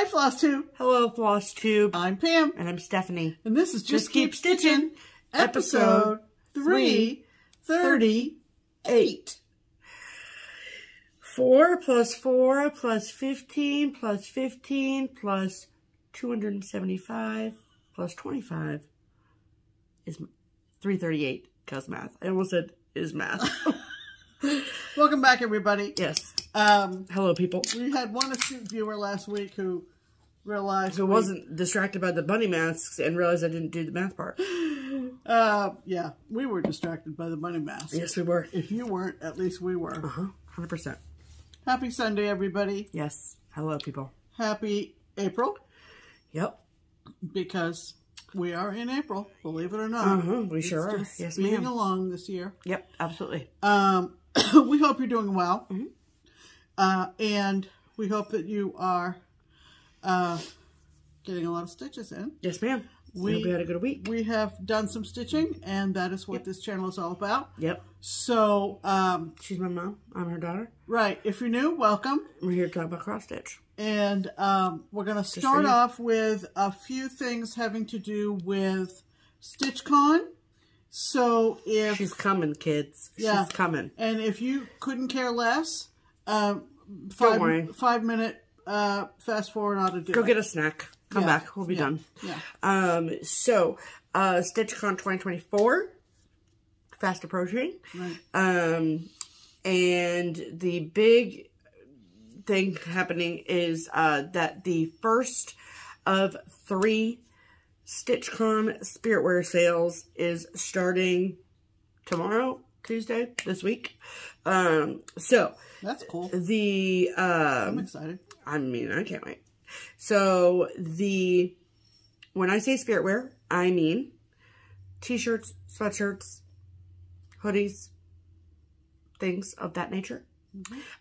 Hi, Floss Tube. Hello, Floss Tube. I'm Pam, And I'm Stephanie. and this is Just, Just Keep, Keep Stitching, episode episode 338. 4 plus 4 plus 15 plus 15 plus 275 plus 25 is 338 because math. I almost said is math. Welcome back, everybody. yes. Um, Hello, people. we had one astute viewer last week who realized Who we- wasn't distracted by the bunny masks and realized I didn't do the math part. Uh, yeah, we were distracted by the bunny masks. Yes, we were. If you weren't, at least we were. Uh-huh. 100%. Happy Sunday, everybody. Yes. Hello, people. Happy April, Yep. because we are in April, believe it or not. Uh-huh. We sure It's are. just Yes, ma'am. along this year. Yep, absolutely. Um, we hope you're doing well. Mm-hmm. Uh, and we hope that you are uh, getting a lot of stitches in. Yes, ma'am. We- hope you had a good week. We have done some stitching, and that is what this channel is all about. Yep. So, um, She's my mom. I'm her daughter. right, if you're new, welcome. We're here to talk about cross stitch. And um, we're going to start off with a few things having to do with StitchCon. So if She's coming, kids. Yeah. She's coming. and if you couldn't care less, um. Five five minute uh, fast forward ought to do Go it. get a snack. Come Yeah. back. We'll be Yeah. done. Yeah. Um, so, uh, StitchCon 2024, fast approaching. Right. Um, and the big thing happening is uh, that the first of three StitchCon Spiritwear sales is starting tomorrow, Tuesday, this week. Um, so That's cool. the um, I'm excited. I mean, I can't wait. So the when I say spirit wear, I mean t-shirts, sweatshirts, hoodies, things of that nature.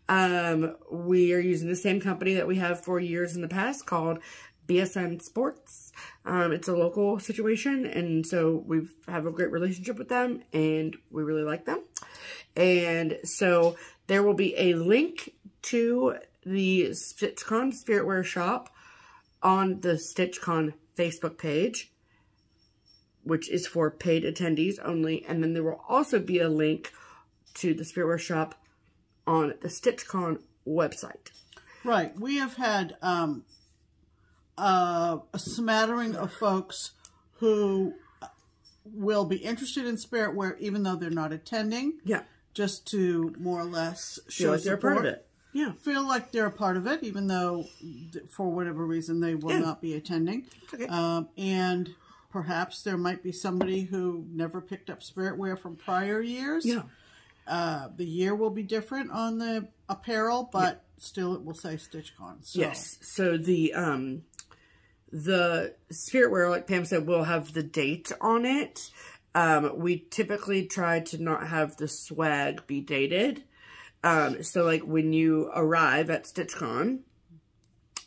Um, we are using the same company that we have for years in the past called BSN Sports. Um, it's a local situation, and so we have a great relationship with them, and we really like them. And so there will be a link to the StitchCon Spiritwear shop on the StitchCon Facebook page, which is for paid attendees only. And then there will also be a link to the Spiritwear shop on the StitchCon website. Right. We have had um, uh, a smattering of folks who will be interested in spirit wear even though they're not attending, Yeah. Just to more or less show Feel like they're a part of it. Yeah. Feel like they're a part of it, even though for whatever reason they will Yeah. not be attending. Okay. Um, and perhaps there might be somebody who never picked up spirit wear from prior years. Yeah. Uh, the year will be different on the apparel, but still it will say StitchCon. So, Yes. So the um the spiritwear, like Pam said, will have the date on it. Um, we typically try to not have the swag be dated. Um, so like when you arrive at StitchCon,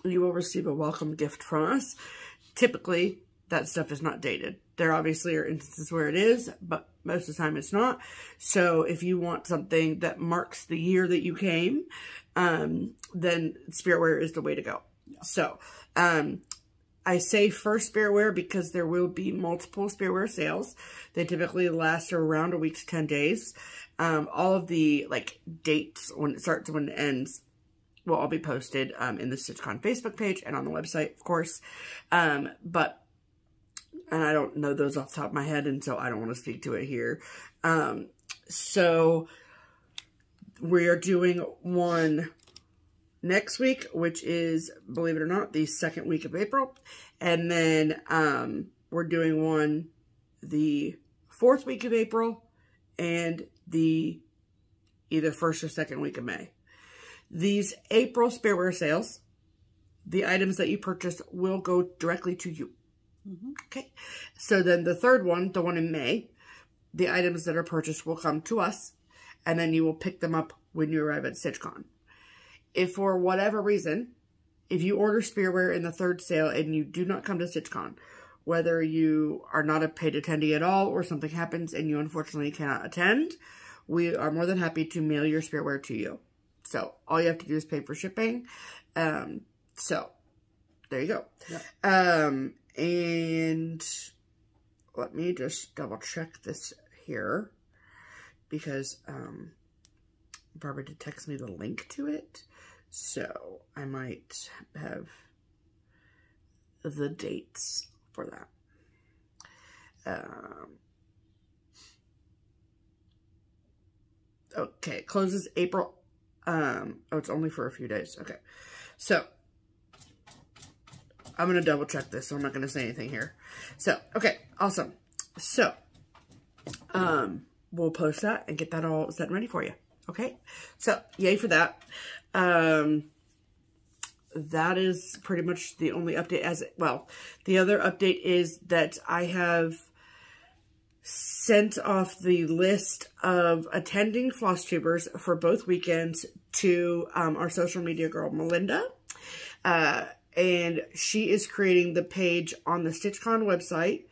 you will receive a welcome gift from us. Typically, that stuff is not dated. There obviously are instances where it is, but most of the time it's not. So if you want something that marks the year that you came, um, then Spiritwear is the way to go. So, um, I say first Spiritwear because there will be multiple Spiritwear sales. They typically last around a week to 10 days. Um, all of the, like, dates, when it starts when it ends, will all be posted um, in the StitchCon Facebook page and on the website, of course. Um, but, and I don't know those off the top of my head, and so I don't want to speak to it here. Um, so, we are doing one next week, which is, believe it or not, the second week of April. And then um, we're doing one the fourth week of April and the either first or second week of May. These April Spiritwear sales, the items that you purchase will go directly to you. Okay. So then the third one, the one in May, the items that are purchased will come to us and then you will pick them up when you arrive at StitchCon. If for whatever reason, if you order Spiritwear in the third sale and you do not come to StitchCon, whether you are not a paid attendee at all or something happens and you unfortunately cannot attend, we are more than happy to mail your Spiritwear to you. So all you have to do is pay for shipping. Um, so there you go. Um, and let me just double check this here because um, Barbara did text me the link to it. So I might have the dates for that. Um, okay, closes April. Um, oh, it's only for a few days. Okay. So I'm going to double check this, so I'm not going to say anything here. So, okay, awesome. So, um, we'll post that and get that all set and ready for you. Okay, so yay for that. Um, that is pretty much the only update as well. The other update is that I have sent off the list of attending floss tubers for both weekends to um, our social media girl, Melinda. Uh, and she is creating the page on the StitchCon website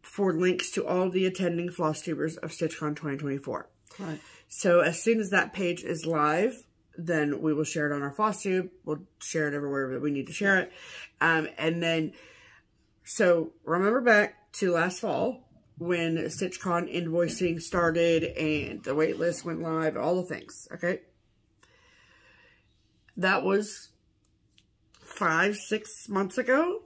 for links to all the attending floss tubers of StitchCon 2024. Right. So as soon as that page is live, then we will share it on our floss tube. We'll share it everywhere that we need to share it. Um, and then, so remember back to last fall when StitchCon invoicing started and the wait list went live, all the things, okay? That was five, six months ago.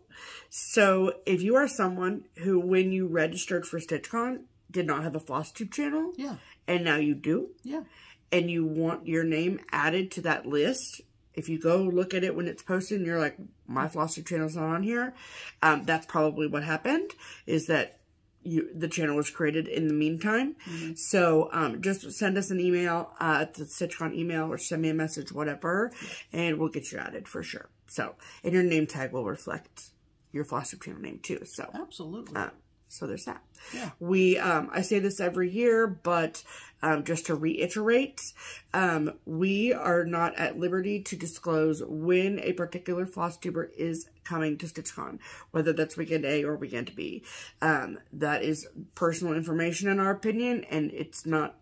So if you are someone who, when you registered for StitchCon, did not have a floss tube channel, Yeah. and now you do, Yeah. And you want your name added to that list, if you go look at it when it's posted and you're like, my floss tube channel's not on here, um, that's probably what happened, is that you the channel was created in the meantime. So um, just send us an email uh, at the StitchCon email or send me a message, whatever, and we'll get you added for sure. So, and your name tag will reflect your floss tube channel name too. So, Absolutely. uh, so there's that. Yeah. We, um, I say this every year, but um, just to reiterate, um, we are not at liberty to disclose when a particular floss tuber is coming to StitchCon, whether that's weekend A or weekend B. Um, that is personal information in our opinion, and it's not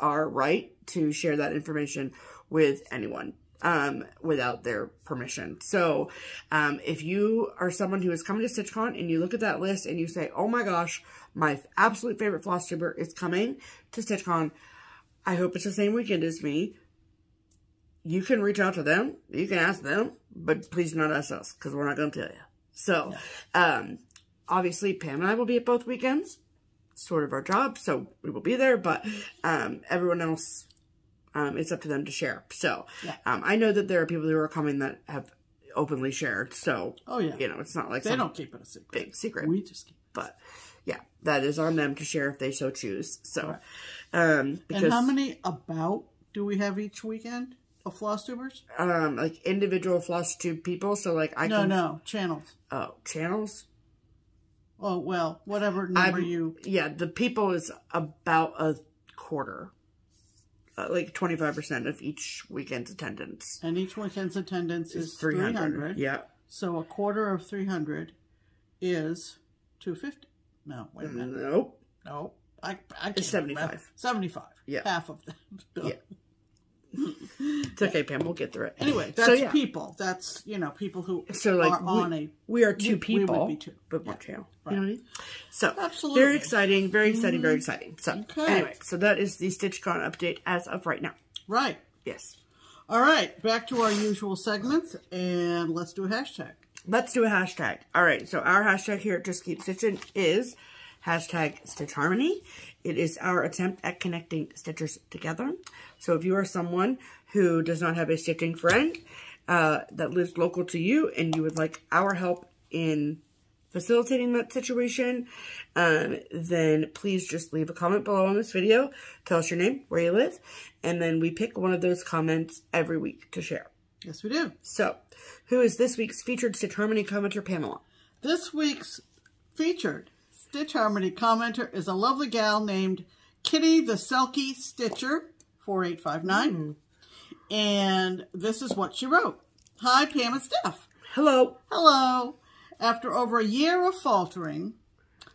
our right to share that information with anyone um, without their permission. So, um, if you are someone who is coming to StitchCon and you look at that list and you say, oh my gosh, my absolute favorite floss tuber is coming to StitchCon, I hope it's the same weekend as me. You can reach out to them. You can ask them, but please not ask us because we're not going to tell you. So, um, obviously Pam and I will be at both weekends. It's Sort of our job, so we will be there, but, um, everyone else um, it's up to them to share. So, Yeah. um, I know that there are people who are coming that have openly shared. So, Oh, yeah. you know, it's not like They don't keep it a secret. big secret. We just keep but yeah, that is on them to share if they so choose. So, Right. um, because And how many about do we have each weekend of floss tubers? um, like individual floss tube people. So, like I No, can no, channels. oh channels. Oh, well, whatever number I'm- you... Yeah, the people is about a quarter, uh, like twenty five percent of each weekend's attendance. And each weekend's attendance is It's 300. 300. Yeah. So a quarter of 300 is 250. No, wait a minute. Nope. No. I, I can't It's 75. remember. 75. Yeah. Half of that. Yeah. It's okay, Pam. We'll get through it. Anyway, that's So, yeah. people. That's, you know, people who So, like, are on a... We are two We- we would be two. but one Yeah. channel. You know what I mean? So, Absolutely. very exciting, very exciting, very mm-hmm. exciting. So, Okay. anyway, so that is the StitchCon update as of right now. Right. Yes. All right. Back to our usual segments. And let's do a hashtag. Let's do a hashtag. All right, so our hashtag here at Just Keep Stitching is hashtag Stitch Harmony. It is our attempt at connecting stitchers together. So if you are someone who does not have a stitching friend uh, that lives local to you and you would like our help in facilitating that situation, um, then please just leave a comment below on this video. Tell us your name, where you live, and then we pick one of those comments every week to share. Yes, we do. So, who is this week's featured Stitch Harmony commenter, Pamela? This week's featured Stitch Harmony commenter is a lovely gal named Kittie the Selkie Stitcher, 4859. Hmm. And this is what she wrote. Hi, Pam and Steph. Hello. Hello. After over a year of faltering,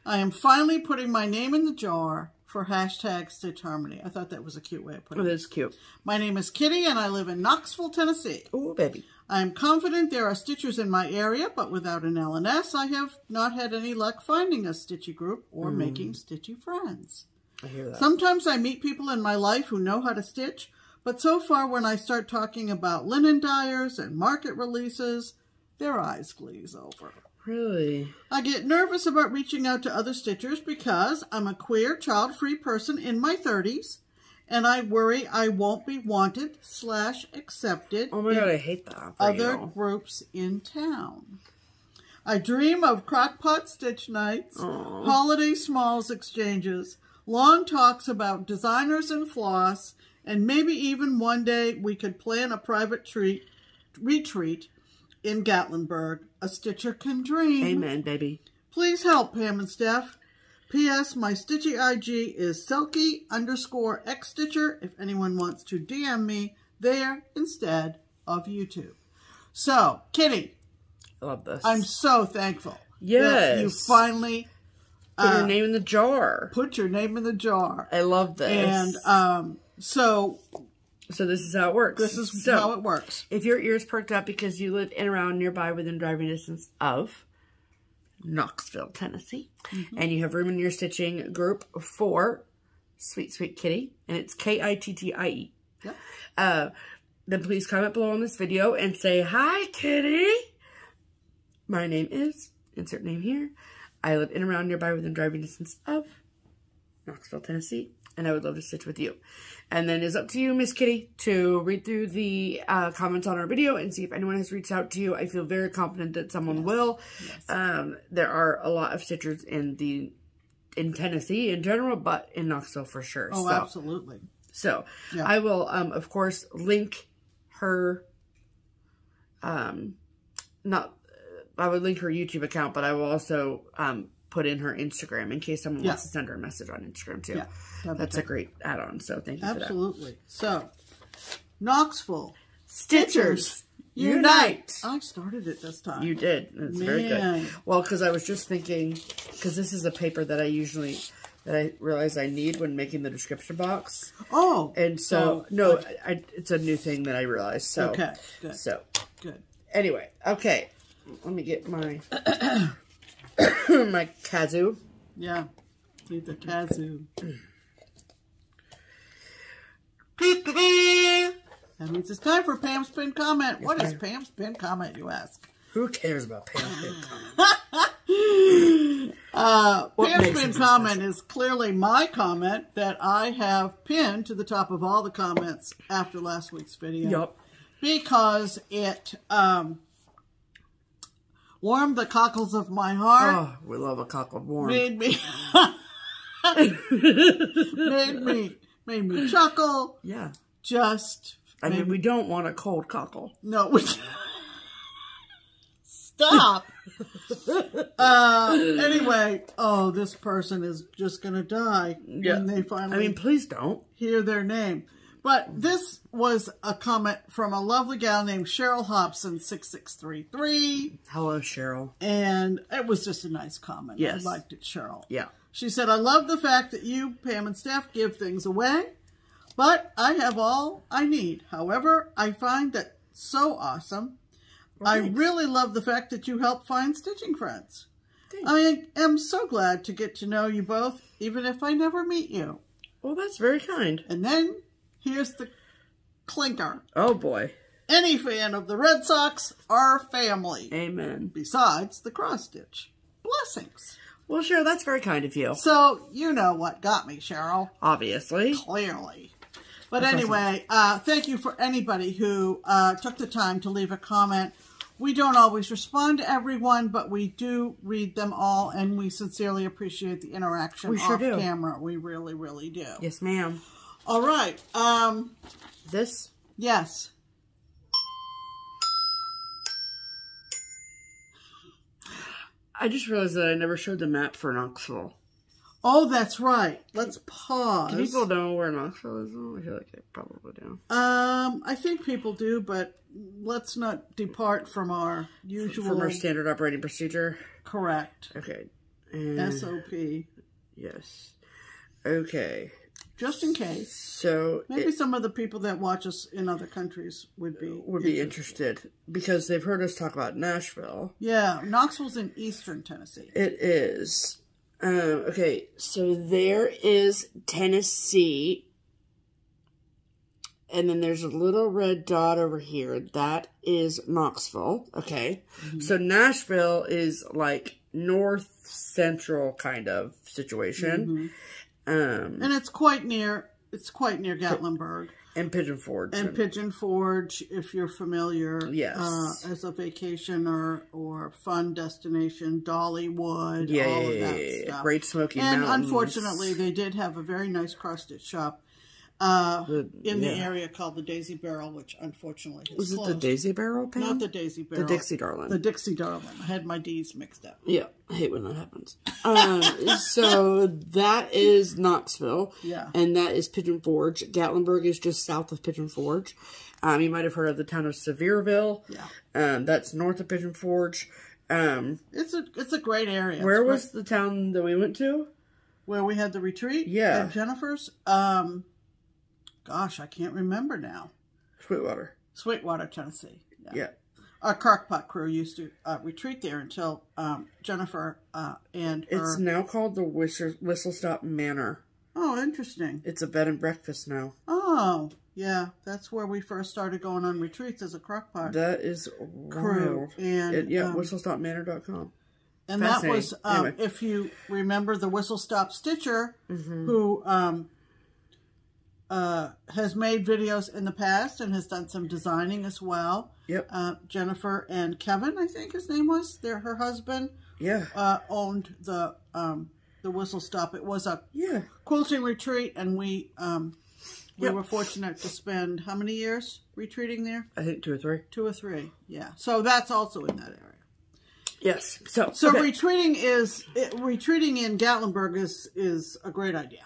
I am finally putting my name in the jar for hashtag Stitch Harmony. I thought that was a cute way of putting it. that's cute. My name is Kittie and I live in Knoxville, Tennessee. Oh, baby. I am confident there are stitchers in my area, but without an LNS, I have not had any luck finding a stitchy group or hmm. making stitchy friends. I hear that. Sometimes I meet people in my life who know how to stitch, but so far when I start talking about linen dyers and market releases, their eyes glaze over. really? I get nervous about reaching out to other stitchers because I'm a queer, child-free person in my 30s, and I worry I won't be wanted slash accepted Oh my god, I hate that. other you. groups in town. I dream of crockpot stitch nights, Aw. holiday smalls exchanges, long talks about designers and floss, and maybe even one day we could plan a private treat retreat in Gatlinburg. A stitcher can dream. Amen, baby. Please help, Pam and Steph. P.S. My Stitchy IG is Selkie underscore X Stitcher if anyone wants to DM me there instead of YouTube. So, Kittie, I love this. I'm so thankful that you finally Put uh, your name in the jar. put your name in the jar. I love this. And um, so so this is how it works. this is so, how it works. If your ears perked up because you live in around nearby within driving distance of Knoxville, Tennessee, Mm-hmm. and you have room in your stitching group for Sweet Sweet Kittie, and it's K I T T I E. Yep. Uh, then please comment below on this video and say, Hi, Kittie. My name is, insert name here. I live in around nearby within driving distance of Knoxville, Tennessee, and I would love to stitch with you. And then it's up to you, Miss Kittie, to read through the uh, comments on our video and see if anyone has reached out to you. I feel very confident that someone will. Um, there are a lot of stitchers in the in Tennessee in general, but in Knoxville for sure. Oh, so, absolutely. so Yeah. I will, um, of course, link her. Um, not, I would link her YouTube account, but I will also um put in her Instagram in case someone Yeah. wants to send her a message on Instagram too. Yeah, That's a great add-on. So thank you for that. Absolutely. So, Knoxville, Stitchers unite! I started it this time. You did. It's very good. Well, because I was just thinking, because this is a paper that I usually that I realize I need when making the description box, oh, and so no, I, I, it's a new thing that I realized. So okay, good, So good. anyway, okay, let me get my my kazoo. Yeah, need the kazoo. That means it's time for Pam's pin comment. What is Pam's pin comment, you ask? Who cares about Pam? Uh, What Pam's pin it so comment is clearly my comment that I have pinned to the top of all the comments after last week's video. Yup. Because it um, warmed the cockles of my heart. Oh, we love a cockle warm. made me made me made me chuckle. Yeah. Just I mean, we don't want a cold cockle. no. We, stop. uh, anyway, oh, this person is just gonna die Yeah. when they finally. I mean, please don't. hear their name. But this was a comment from a lovely gal named Cheryl Hobson six six three three, Hello, Cheryl. and it was just a nice comment. Yes. I liked it, Cheryl. Yeah. She said, I love the fact that you, Pam and Steph, give things away, but I have all I need. However, I find that so awesome. I really love the fact that you help find stitching friends. Thanks. I am so glad to get to know you both, even if I never meet you. Well, that's very kind. And then here's the clinker. Oh boy. Any fan of the Red Sox are family, Amen. besides the cross stitch. Blessings. Well, Cheryl, that's very kind of you. So, you know what got me, Cheryl. Obviously. clearly. But That's anyway, uh, thank you for anybody who uh, took the time to leave a comment. We don't always respond to everyone, but we do read them all, and we sincerely appreciate the interaction We sure off do. camera. We really, really do. Yes, ma'am. All right. Um, This yes. I just realized that I never showed the map for Knoxville. Oh, that's right. Let's pause. Do people know where Knoxville is? though? I feel like they probably do. Um, I think people do, but let's not depart from our usual From our standard operating procedure. correct Okay. And SOP. yes. Okay. Just in case. So Maybe it some of the people that watch us in other countries would be. would be interested because they've heard us talk about Nashville. Yeah, Knoxville's in eastern Tennessee. It is. Um, okay, so there is Tennessee. And then there's a little red dot over here. That is Knoxville. Okay. So Nashville is like north central kind of situation. Um, And it's quite near. It's quite near Gatlinburg and Pigeon Forge. and Pigeon Forge, if you're familiar. Yes. Uh, as a vacation or or fun destination, Dollywood, yeah, all yeah, of that yeah, yeah. stuff. Great Smoky and Mountains. unfortunately, they did have a very nice cross stitch shop uh, The- in the area called the Daisy Barrel, which unfortunately Was it the. Daisy Barrel Pam? Not the Daisy Barrel. The Dixie Darling. The Dixie Darling. I had my D's mixed up. Yeah, I hate when that happens. Um, so that is Knoxville. Yeah. And that is Pigeon Forge. Gatlinburg is just south of Pigeon Forge. Um, you might have heard of the town of Sevierville. Yeah. Um, that's north of Pigeon Forge. Um, It's a it's a great area. where It's was the town that we went to? where we had the retreat? Yeah. At Jennifer's. Um, gosh, I can't remember now. Sweetwater. Sweetwater, Tennessee. Yeah. Our crockpot crew used to uh, retreat there until um, Jennifer uh, and her. It's now called the Whistle, Whistle Stop Manor. oh, interesting. It's a bed and breakfast now. Oh, yeah. That's where we first started going on retreats as a crockpot That is crew. wild. And It, yeah, um, whistlestopmanor.com. And that was, um, Anyway. if you remember, the Whistle Stop Stitcher, Mm-hmm. who um, uh, has made videos in the past and has done some designing as well. Yep. Uh, Jennifer and Kevin, I think his name was, their her husband, Yeah. uh, owned the um, the Whistle Stop. It was a Yeah. quilting retreat, and we um, we Yep. were fortunate to spend how many years retreating there? I think two or three. Two or three. Yeah. So that's also in that area. Yes. So, So okay. retreating is it, retreating in Gatlinburg is is a great idea.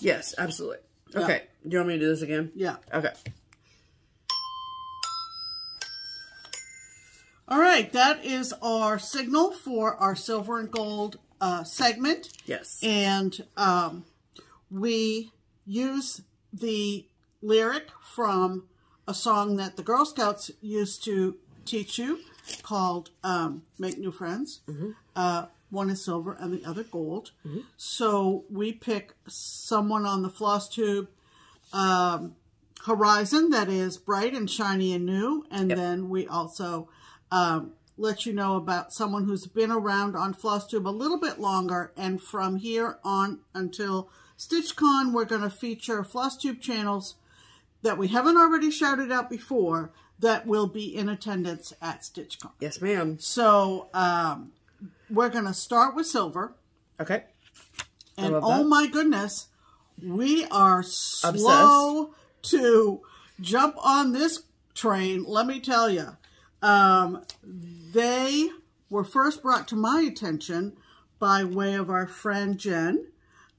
yes, absolutely. Okay. Do you want me to do this again? Yeah. Okay. All right, that is our signal for our silver and gold uh, segment, Yes. and um, we use the lyric from a song that the Girl Scouts used to teach you called um, "Make New Friends." Uh, one is silver and the other gold. So we pick someone on the floss tube um, horizon that is bright and shiny and new, and then we also um, let you know about someone who's been around on FlossTube a little bit longer. And from here on until StitchCon, we're going to feature FlossTube channels that we haven't already shouted out before that will be in attendance at StitchCon. Yes, ma'am. So um, we're going to start with Silver. Okay. And oh my goodness, we are slow to jump on this train. Let me tell you, um, they were first brought to my attention by way of our friend Jen,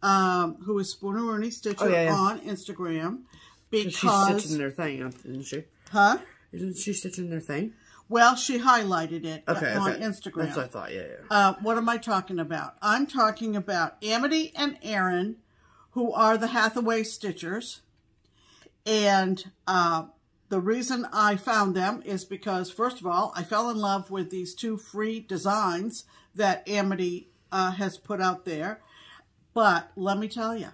um, who is Spooneroonie Stitcher Oh, yeah, yeah. on Instagram. Because She's stitching their thing, isn't she? huh? Isn't she stitching their thing? Well, she highlighted it Okay. on okay. Instagram. That's what I thought. Yeah, yeah. Uh, what am I talking about? I'm talking about Amity and Erinn, who are the Hathaway Stitchers. And uh, the reason I found them is because, first of all, I fell in love with these two free designs that Amity uh, has put out there. But let me tell you,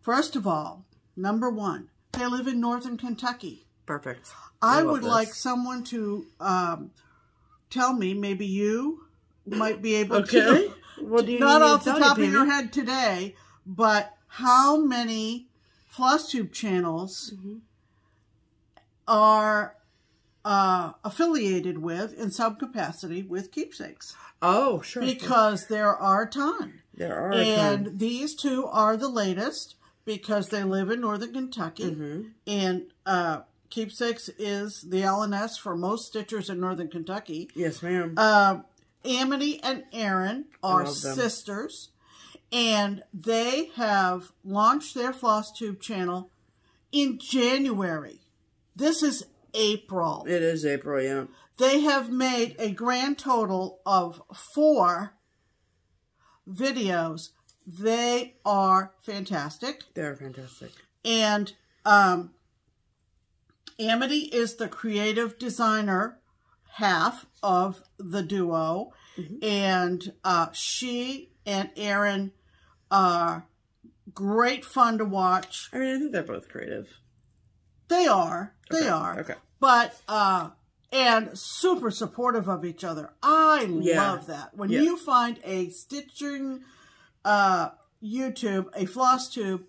first of all, number one, they live in northern Kentucky. Perfect. I love would this. like someone to um, tell me, maybe you might be able Okay. to, What do you not need to off the tell you, top of your head today, but how many FlossTube channels Mm-hmm. are uh, affiliated with, in some capacity, with keepsakes? Oh, sure. Because there are a ton. there are. a And ton. these two are the latest because they live in northern Kentucky. Mm-hmm. And uh, Keepsakes is the LNS for most stitchers in northern Kentucky. Yes, ma'am. Uh, Amity and Erinn are sisters. And they have launched their Floss Tube channel in January. This is April. it is April, yeah. They have made a grand total of four videos they are fantastic. They're fantastic. And um, Amity is the creative designer half of the duo. And uh, she and Erinn are great fun to watch. I mean, I think they're both creative. They are. They Okay, are. okay. But, uh, and super supportive of each other. I Yeah. love that. When Yeah. you find a stitching uh, YouTube, a floss tube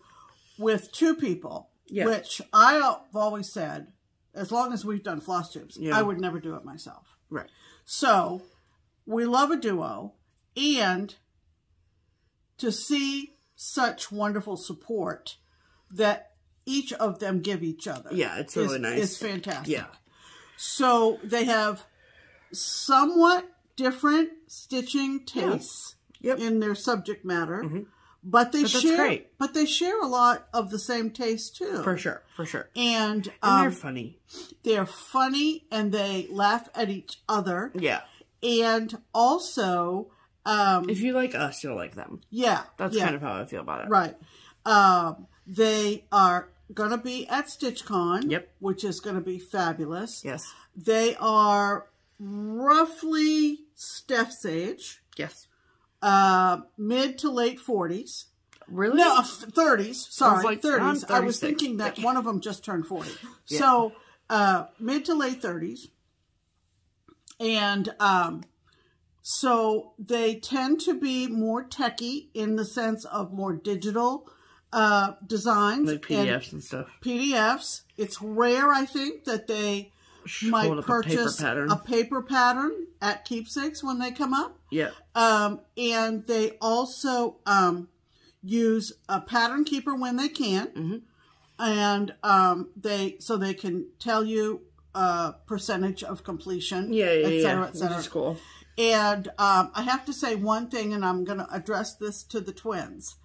with two people, Yeah. which I've always said, as long as we've done floss tubes, Yeah. I would never do it myself. Right. So we love a duo and to see such wonderful support that each of them give each other. Yeah, it's really is, nice. It's fantastic. Yeah. So they have somewhat different stitching tastes Yep. in their subject matter, mm-hmm. But they But share but they share a lot of the same taste too. For sure. For sure. And, And um, they're funny. they're funny and they laugh at each other. Yeah. And also, um, If you like us, you'll like them. yeah, That's yeah, kind of how I feel about it. right. Um, they are going to be at StitchCon, Yep. which is going to be fabulous. Yes. They are roughly Steph's age, Yes. Uh, mid to late 40s. Really? No, uh, 30s. Sorry, like, 30s. I'm was thinking that one of them just turned 40. So, uh, mid to late 30s. And um, so they tend to be more techy in the sense of more digital uh, designs Like PDFs and, stuff. PDFs. It's rare, I think, that they might Hold up a paper purchase pattern. a paper pattern at keepsakes when they come up. Yeah. Um, and they also um, use a pattern keeper when they can, Mm-hmm. and um, they so they can tell you uh, percentage of completion, Yeah, yeah, et yeah. cetera, et Which cetera. is cool. And um, I have to say one thing, and I'm going to address this to the twins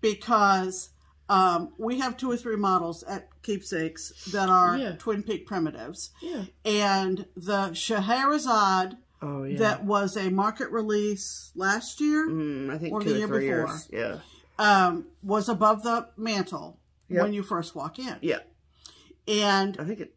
because um, we have two or three models at keepsakes that are Yeah. Twin Peak primitives, Yeah. and the Scheherazade Oh, yeah. that was a market release last year Mm, I think or two the year before. years. Yeah. um, was above the mantle Yep. when you first walk in. Yeah. And I think it.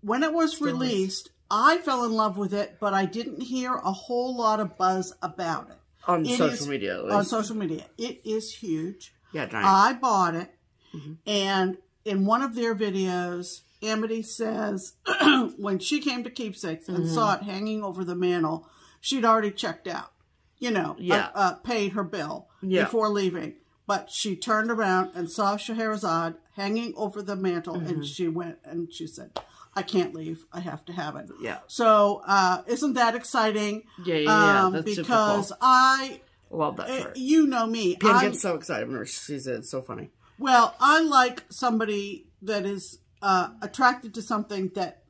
when it was released, I fell in love with it, but I didn't hear a whole lot of buzz about it. On It social is- media, On social media. It is huge. yeah, giant. I bought it, Mm-hmm. and in one of their videos, Amity says when she came to Keepsakes and Mm-hmm. saw it hanging over the mantle, she'd already checked out, you know, Yeah. uh, uh, paid her bill Yeah. before leaving. But she turned around and saw Scheherazade hanging over the mantle, Mm-hmm. and she went and she said, I can't leave. I have to have it. Yeah. So, uh, isn't that exciting? Yeah, yeah, yeah. Um, That's super because cool. I, Love that uh, part. you know me. Pam gets so excited when she sees it. It's so funny. well, I like somebody that is uh, attracted to something that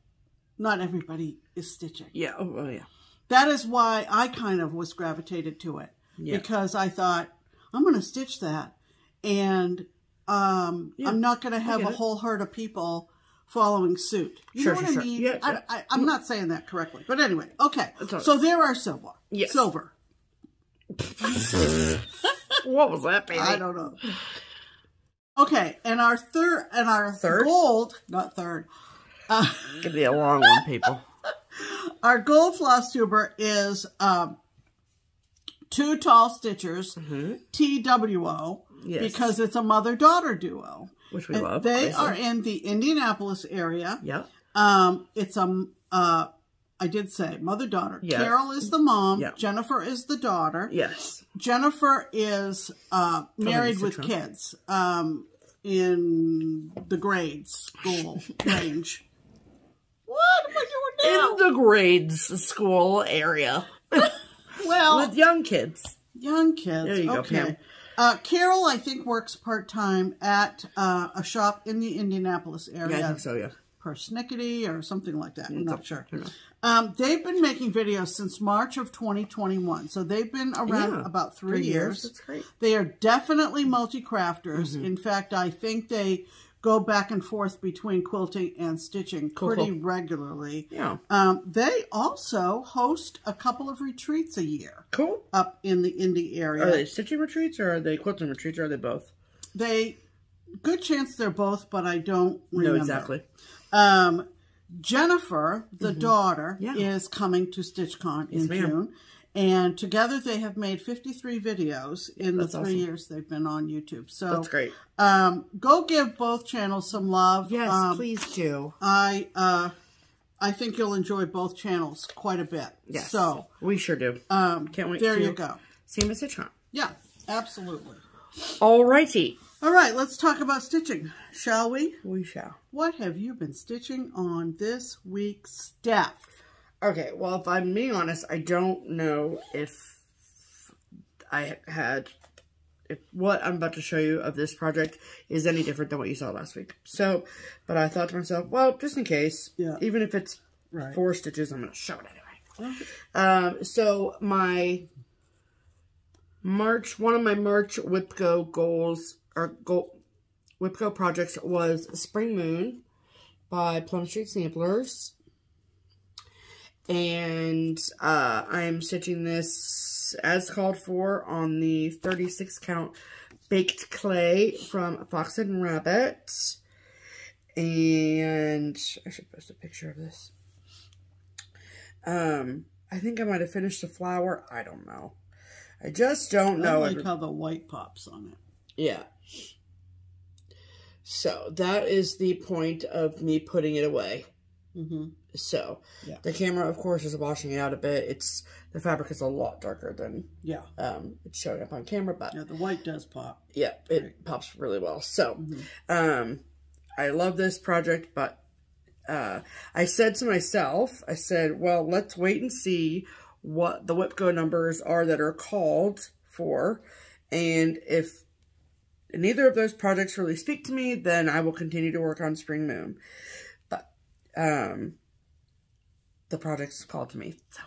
not everybody is stitching. Yeah. Oh, yeah. That is why I kind of was gravitated to it Yeah. because I thought I'm going to stitch that, and um, Yeah, I'm not going to have a it. whole herd of people following suit. You Sure, know what sure, I sure. mean? Yeah, I, sure. I, I'm not saying that correctly, but anyway, okay. Right. So there are silver. Yes. Silver. What was that, baby? I don't know. Okay, and our third and our Third? gold, not third. Uh, Give be a long one, people. our gold floss tuber is um, two tall stitchers, TWO, Mm-hmm. Yes. because it's a mother daughter duo. Which we And love. They are in the Indianapolis area. Yep. Um, it's a, uh, I did say mother daughter. Yeah. Carol is the mom. Yeah. Jennifer is the daughter. Yes. Jennifer is uh, married with Run. kids um, in the grade school range. What am I doing In the grades school area well, with young kids. young kids. There you go, okay. Pam. Uh, Carol, I think, works part time at uh, a shop in the Indianapolis area. Yeah, I think so. Yeah. Persnickety or something like that. I'm not sure. Um, they've been making videos since March of 2021, so they've been around Yeah, about three, years. years. That's great. They are definitely multi-crafters. Mm-hmm. In fact, I think they go back and forth between quilting and stitching Cool, pretty cool. regularly. Yeah. Um, they also host a couple of retreats a year Cool. up in the Indy area. Are they stitching retreats or are they quilting retreats or are they both? They, good chance they're both, but I don't remember. No, exactly. Um, Jennifer, the daughter, Mm-hmm. Yeah. is coming to StitchCon in ma'am. June. And together they have made 53 videos in That's the three awesome. years they've been on YouTube. So That's great. um, go give both channels some love. Yes, Um, please do. I uh, I think you'll enjoy both channels quite a bit. Yes. So we sure do. um, Can't wait there to you go. See you at StitchCon. Yeah, absolutely. All righty. All right, let's talk about stitching, shall we? We shall. What have you been stitching on this week's Steph? Okay, well, if I'm being honest, I don't know if I had if what I'm about to show you of this project is any different than what you saw last week. So, but I thought to myself, well, just in case, Yeah. even if it's Right. four stitches, I'm going to show it anyway. Um, so my March, one of my March WIPCO goals or goal, WIPCO projects was Spring Moon by Plum Street Samplers. And uh, I'm stitching this as called for on the 36 count baked clay from Fox and Rabbit. And I should post a picture of this. Um, I think I might have finished the flower. I don't know. I just don't I know. like how the white pops on it. Yeah. So that is the point of me putting it away. Mm-hmm. So Yeah. the camera, of course, is washing it out a bit. It's the fabric is a lot darker than Yeah, um, it's showing up on camera, but yeah, the white does pop. yeah, it pops really well. So Mhm. um, I love this project, but uh, I said to myself, I said, well, let's wait and see what the WIPCO numbers are that are called for. And if neither of those projects really speak to me, then I will continue to work on Spring Moon. But um, the project's called to me. So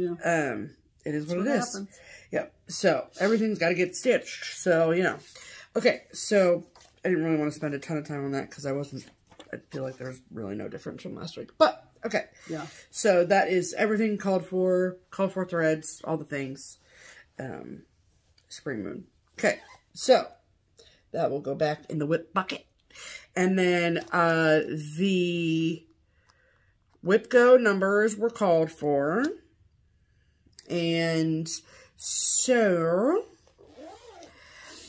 Yeah, um, it is what, what it is. happens. Yep. So everything's got to get stitched. So, you know. Okay. So I didn't really want to spend a ton of time on that because I wasn't, I feel like there's really no difference from last week. But, okay. yeah. So that is everything called for, called for threads, all the things. Um, spring moon. Okay. So that will go back in the whip bucket. And then, uh, the WIPCO numbers were called for. And so,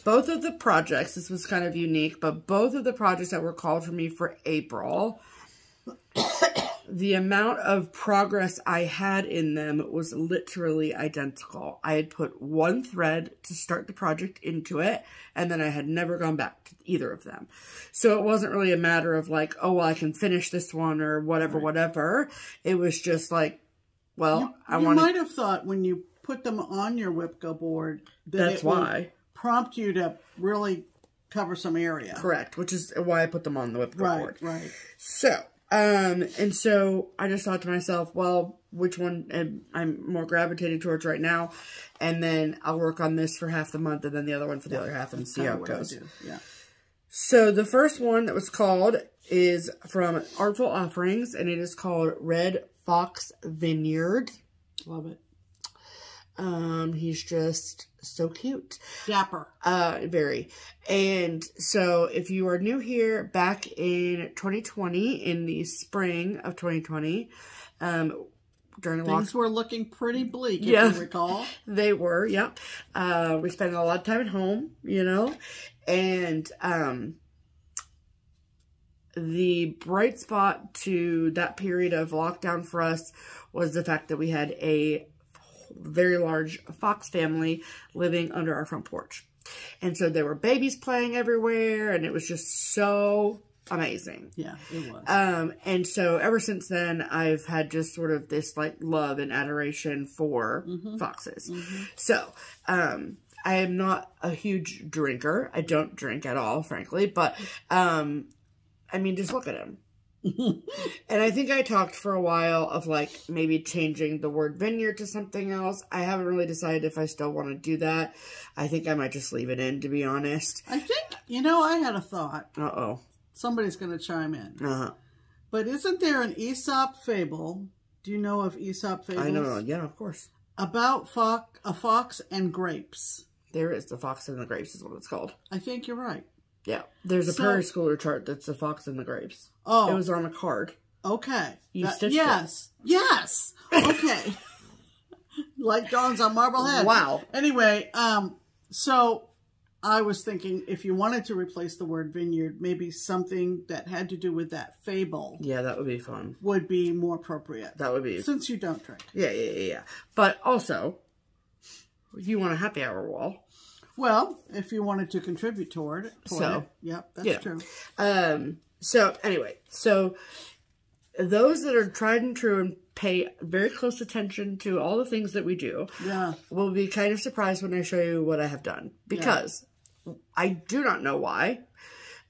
both of the projects, this was kind of unique, but both of the projects that were called for me for April, the amount of progress I had in them was literally identical. I had put one thread to start the project into it, and then I had never gone back to either of them. So it wasn't really a matter of like, oh, well, I can finish this one or whatever, whatever. It was just like, well, You, I want to. might have thought when you put them on your WIPCO board that That's it would why. prompt you to really cover some area. Correct, which is why I put them on the whip Right, board. right. So, um, and so I just thought to myself, well, which one am I'm more gravitating towards right now? And then I'll work on this for half the month and then the other one for the other half and see how it goes. Yeah. So the first one that was called is from Artful Offerings and it is called Red Fox Vineyard. Love it. Um, he's just so cute. Dapper. Uh, very. And so if you are new here, back in 2020, in the spring of 2020, um, during the lock, Things were looking pretty bleak, if Yeah. you recall. they were, yeah. Uh, we spent a lot of time at home, you know, and, um, the bright spot to that period of lockdown for us was the fact that we had a very large fox family living under our front porch. And so there were babies playing everywhere, and it was just so amazing. Yeah, it was. Um, and so ever since then, I've had just sort of this like love and adoration for foxes. So, um, I am not a huge drinker. I don't drink at all, frankly, but, um, I mean, just look at him. and I think I talked for a while of like maybe changing the word vineyard to something else. I haven't really decided if I still want to do that. I think I might just leave it in, to be honest. I think, you know, I had a thought. Uh oh. somebody's going to chime in. Uh-huh. But isn't there an Aesop fable? Do you know of Aesop fables? I know. Yeah, of course. About fo- a fox and grapes. There is the fox and the grapes is what it's called. I think you're right. Yeah. There's a So- Prairie Schooler chart that's the fox and the grapes. Oh, It was on a card. okay. You That- stitched it. yes, yes. Okay. like dawns on Marblehead. Wow. Anyway, um, so I was thinking if you wanted to replace the word vineyard, maybe something that had to do with that fable Yeah, that would be fun. would be more appropriate. That would be Since you don't drink. Yeah, yeah, yeah, yeah. But also, you want a happy hour wall. Well, if you wanted to contribute toward it. Toward So, it. Yep, that's yeah. true. Um, so anyway, so those that are tried and true and pay very close attention to all the things that we do Yeah. will be kind of surprised when I show you what I have done because I do not know why.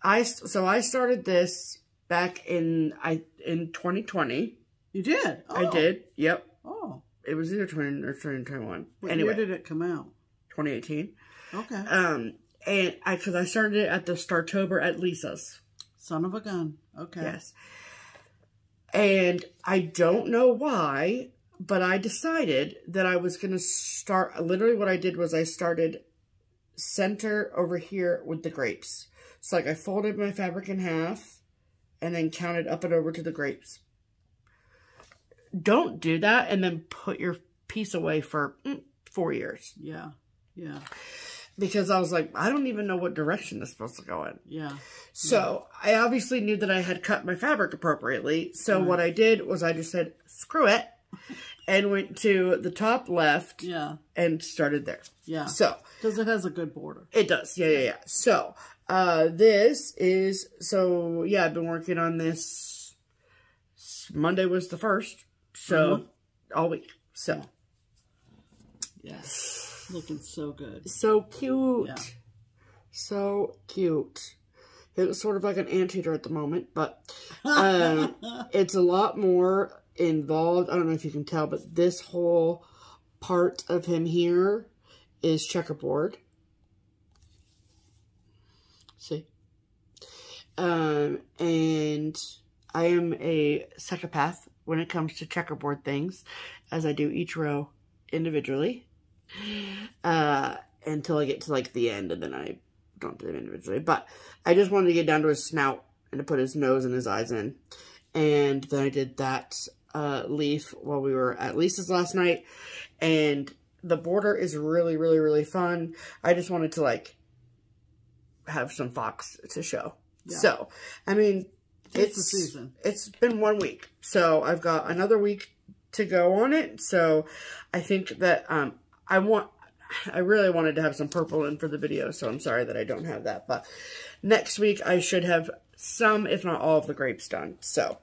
I so I started this back in I in 2020. You did? I Oh. did. Yep. Oh. It was either 20 or 2021. What anyway, year did it come out? 2018. Okay. Um, and I because I started it at the Startober at Lisa's. Son of a gun. Okay. Yes. And I don't know why, but I decided that I was going to start. Literally, what I did was I started center over here with the grapes. So, like, I folded my fabric in half and then counted up and over to the grapes. Don't do that and then put your piece away for mm, four years. Yeah. Yeah. Because I was like, I don't even know what direction this is supposed to go in. Yeah. So I obviously knew that I had cut my fabric appropriately. So what I did was I just said, screw it, and went to the top left Yeah. and started there. Yeah. So Because it has a good border. it does. Yeah, yeah, yeah. So uh, this is, so yeah, I've been working on this. Monday was the first. So all week. So, Yes. Looking so good. so cute. Yeah. So cute. It was sort of like an anteater at the moment, but um, it's a lot more involved. I don't know if you can tell, but this whole part of him here is checkerboard. See? Um, and I am a psychopath when it comes to checkerboard things, as I do each row individually. Uh, until I get to like the end, and then I don't do them individually. But I just wanted to get down to his snout and to put his nose and his eyes in. And then I did that uh, leaf while we were at Lisa's last night. And the border is really, really, really fun. I just wanted to like have some fox to show. Yeah. So, I mean, it's the season. It's been one week, so I've got another week to go on it. So, I think that um, I want. I really wanted to have some purple in for the video, so I'm sorry that I don't have that. But next week I should have some, if not all, of the grapes done. So,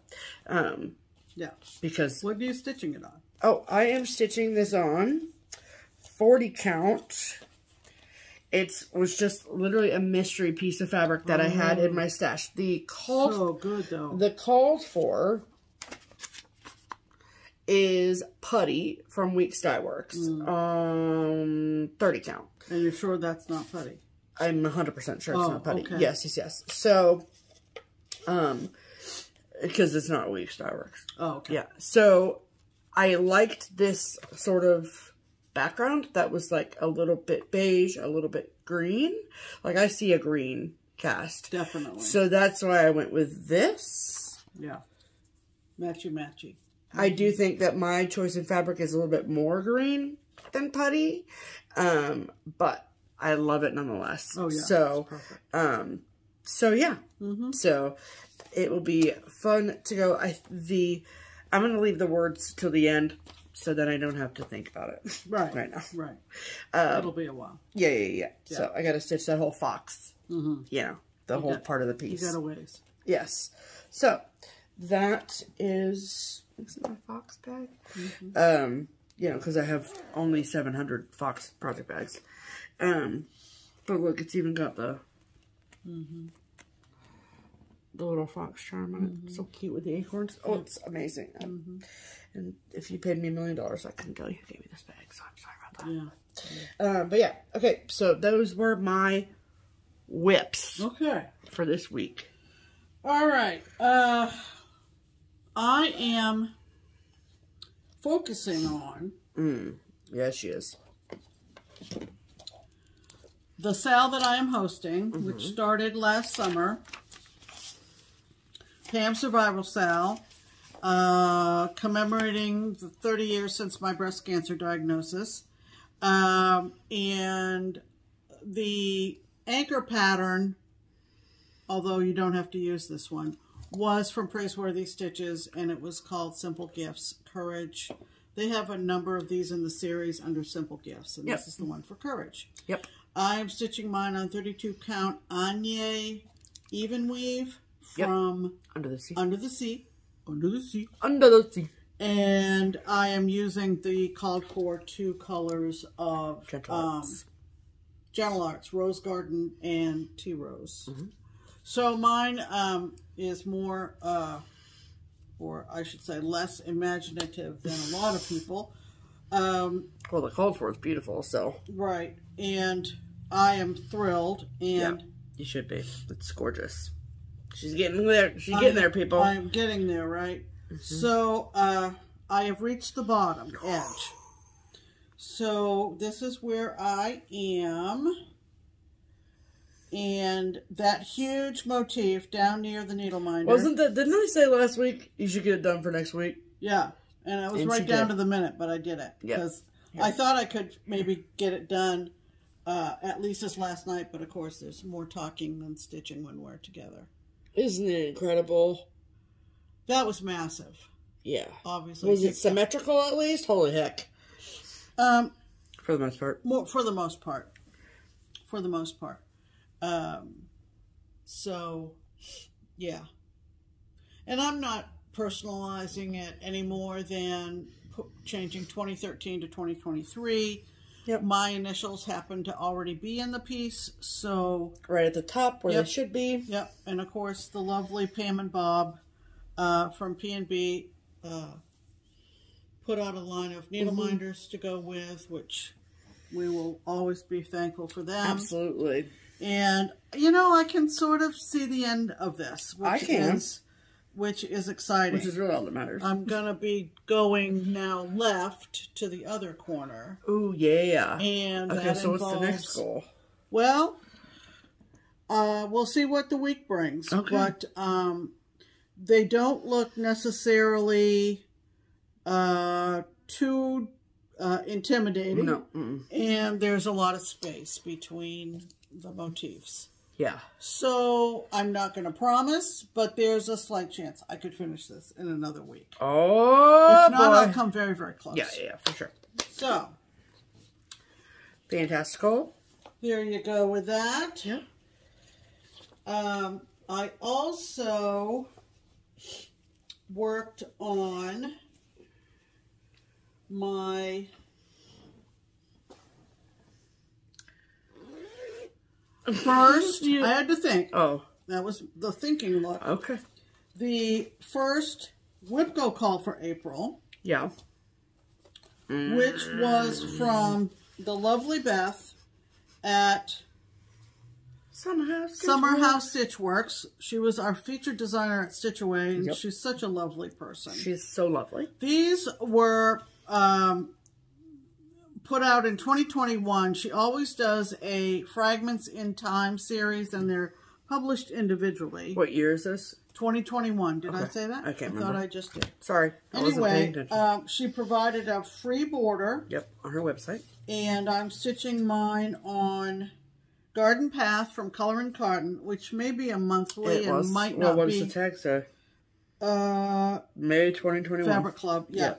um, Yeah. because What are you stitching it on? Oh, I am stitching this on 40 count. It was just literally a mystery piece of fabric that I had in my stash. The called So good, though. the called for is putty from Weeks Dye Works. Um 30 count. and you're sure that's not putty? I'm 100% sure it's Oh, not putty. okay. Yes, yes, yes. So um because it's not Weeks Dye Works. Oh, okay. Yeah. So I liked this sort of background that was like a little bit beige, a little bit green. Like I see a green cast. Definitely. So that's why I went with this. yeah. Matchy matchy. I do think that my choice in fabric is a little bit more green than putty. Um, but I love it nonetheless. Oh, yeah. So, um, so yeah. Mm-hmm. So it will be fun to go. I the I'm gonna leave the words till the end so that I don't have to think about it Right. right now. Right. Um, It'll be a while. yeah, yeah, yeah, So I gotta stitch that whole fox. Mm-hmm. You know, the whole got- part of the piece. You got a ways. Yes. So that is is my fox bag? Mm-hmm. Um, you know, because I have only seven hundred fox project bags. Um, but look, it's even got the Mm-hmm. the little fox charm on it. So cute with the acorns. Oh, it's amazing. Um, Mm-hmm. And if you paid me a million dollars, I couldn't tell you who gave me this bag. So I'm sorry about that. Yeah. Um, but yeah, okay. So those were my whips Okay. for this week. All right. Uh, I am focusing on Mm. Yeah, she is. the sale that I am hosting, which started last summer. Pam Survival Sale, uh, commemorating the 30 years since my breast cancer diagnosis. Um, and the anchor pattern, although you don't have to use this one, was from Praiseworthy Stitches, and it was called Simple Gifts Courage. They have a number of these in the series under Simple Gifts, and Yep. this is the one for Courage. Yep. I'm stitching mine on 32 count Anye even weave Yep. from Under the sea. Under the Sea. Under the Sea. Under the sea. And I am using the called for two colors of Gentle um, Arts. Gentle Arts, Rose Garden and Tea Rose. Mm-hmm. So mine um, is more, uh, or I should say less imaginative than a lot of people. Um, Well, the called for is beautiful, so right. And I am thrilled. And you should be. It's gorgeous. She's getting there. She's getting there, people. I'm getting there, right? So, uh, I have reached the bottom edge. So, this is where I am. And that huge motif down near the needle minder. Wasn't that? Didn't I say last week you should get it done for next week? Yeah. And it was And right down did. to the minute, but I did it. Yeah. Because I thought I could maybe get it done uh, at least this last night, but of course, there's more talking than stitching when we're together. Isn't it incredible? That was massive, Yeah. obviously. Was it symmetrical at least? Holy heck! Um, For the most part. more for the most part for the most part um so yeah and i'm not personalizing it any more than changing 2013 to 2023 Yep. my initials happen to already be in the piece so Right at the top where Yep. they should be. Yep, and of course the lovely Pam and Bob uh, from P and B uh, put out a line of needle minders to go with, which we will always be thankful for them. Absolutely. And you know, I can sort of see the end of this, which I can. is which is exciting. Which is really all that matters. I'm gonna be going now left to the other corner, Ooh, yeah. and Okay, that so what's the next goal? well, uh, we'll see what the week brings. Okay. But um, they don't look necessarily uh, too uh, intimidating. No. Mm-mm. And there's a lot of space between the motifs. Yeah. So I'm not going to promise, but there's a slight chance I could finish this in another week. Oh, if not, I'll come very, very close. Yeah, yeah, yeah, for sure. So Fantastical. there you go with that. Yeah. Um, I also worked on my first. I had to think. Oh, That was the thinking look. okay. The first Whipco call for April, Yeah. which was from the lovely Beth at Summer House. Summer House Stitch Works. She was our featured designer at Stitch Away, and Yep. she's such a lovely person. She's so lovely. These were um, put out in 2021. She always does a Fragments in Time series, and they're published individually. What year is this? 2021. Did I say that? I can't thought remember. I just did. Sorry, I Anyway, um, she provided a free border, yep, on her website. and I'm stitching mine on Garden Path from Color and Cotton, which may be a monthly It and might well, not what does be. the tag say? uh, May 2021. Fabric Club, yeah.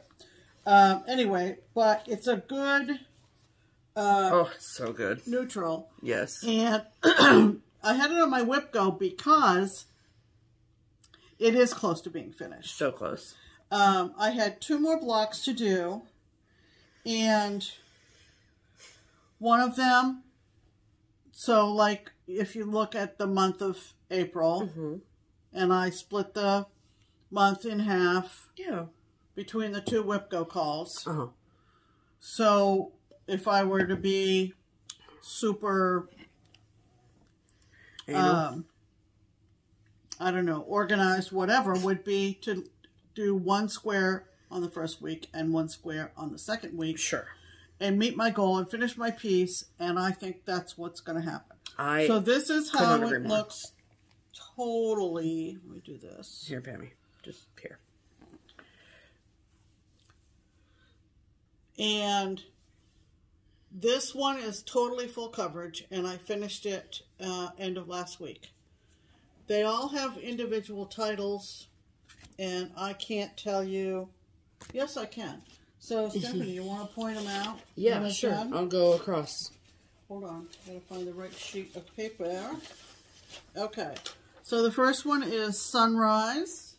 Um, anyway, but it's a good uh, Oh, so good. neutral. Yes. And I had it on my whip go because it is close to being finished. So close. Um, I had two more blocks to do, and one of them, so like if you look at the month of April, Mm-hmm. and I split the month in half Yeah. Between the two Whipco calls. Uh huh. So if I were to be super um, I don't know, organized, whatever, would be to do one square on the first week and one square on the second week Sure. and meet my goal and finish my piece. And I think that's what's going to happen. I so this is how it looks totally. Let me do this. here, Pammy. Just here. And this one is totally full coverage, and I finished it uh, end of last week. They all have individual titles, and I can't tell you. Yes, I can. So, Stephanie, you want to point them out? Yeah, sure. I'll go across. Hold on. I Gotta find the right sheet of paper. Okay. So the first one is Sunrise.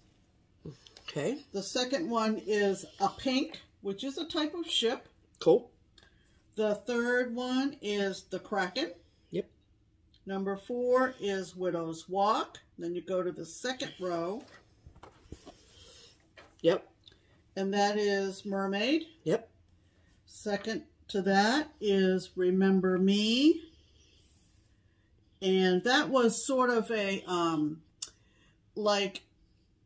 Okay. The second one is a pink, which is a type of ship. Cool. The third one is the Kraken. Yep. Number four is Widow's Walk. Then you go to the second row, Yep. and that is Mermaid. Yep. Second to that is Remember Me. And that was sort of a, um, like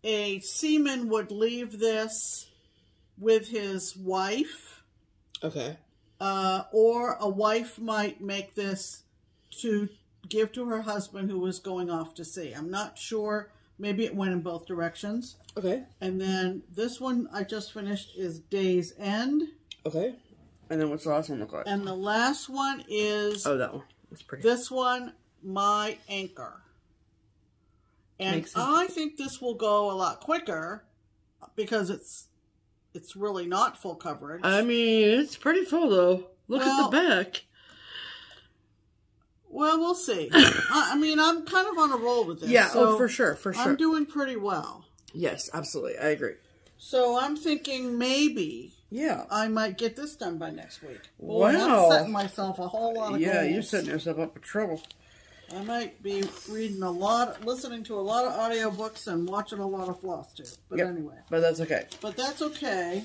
a seaman would leave this with his wife, Okay. uh, or a wife might make this to give to her husband who was going off to sea. I'm not sure. Maybe it went in both directions. Okay. And then this one I just finished is Day's End. Okay. And then what's the last one look like? And the last one is oh, that one. That's pretty. this one, My Anchor. And Makes sense. I think this will go a lot quicker because it's it's really not full coverage. I mean, it's pretty full though. Look Well- at the back. well, we'll see. I, I mean, I'm kind of on a roll with this. Yeah. Oh, so oh, for sure. For sure. I'm doing pretty well. yes, absolutely. I agree. So I'm thinking maybe Yeah. I might get this done by next week. Wow. I'm setting myself a whole lot of Yeah, goals. you're setting yourself up for trouble. I might be reading a lot, listening to a lot of audiobooks and watching a lot of floss too. But Yep. anyway, But that's okay. but that's okay.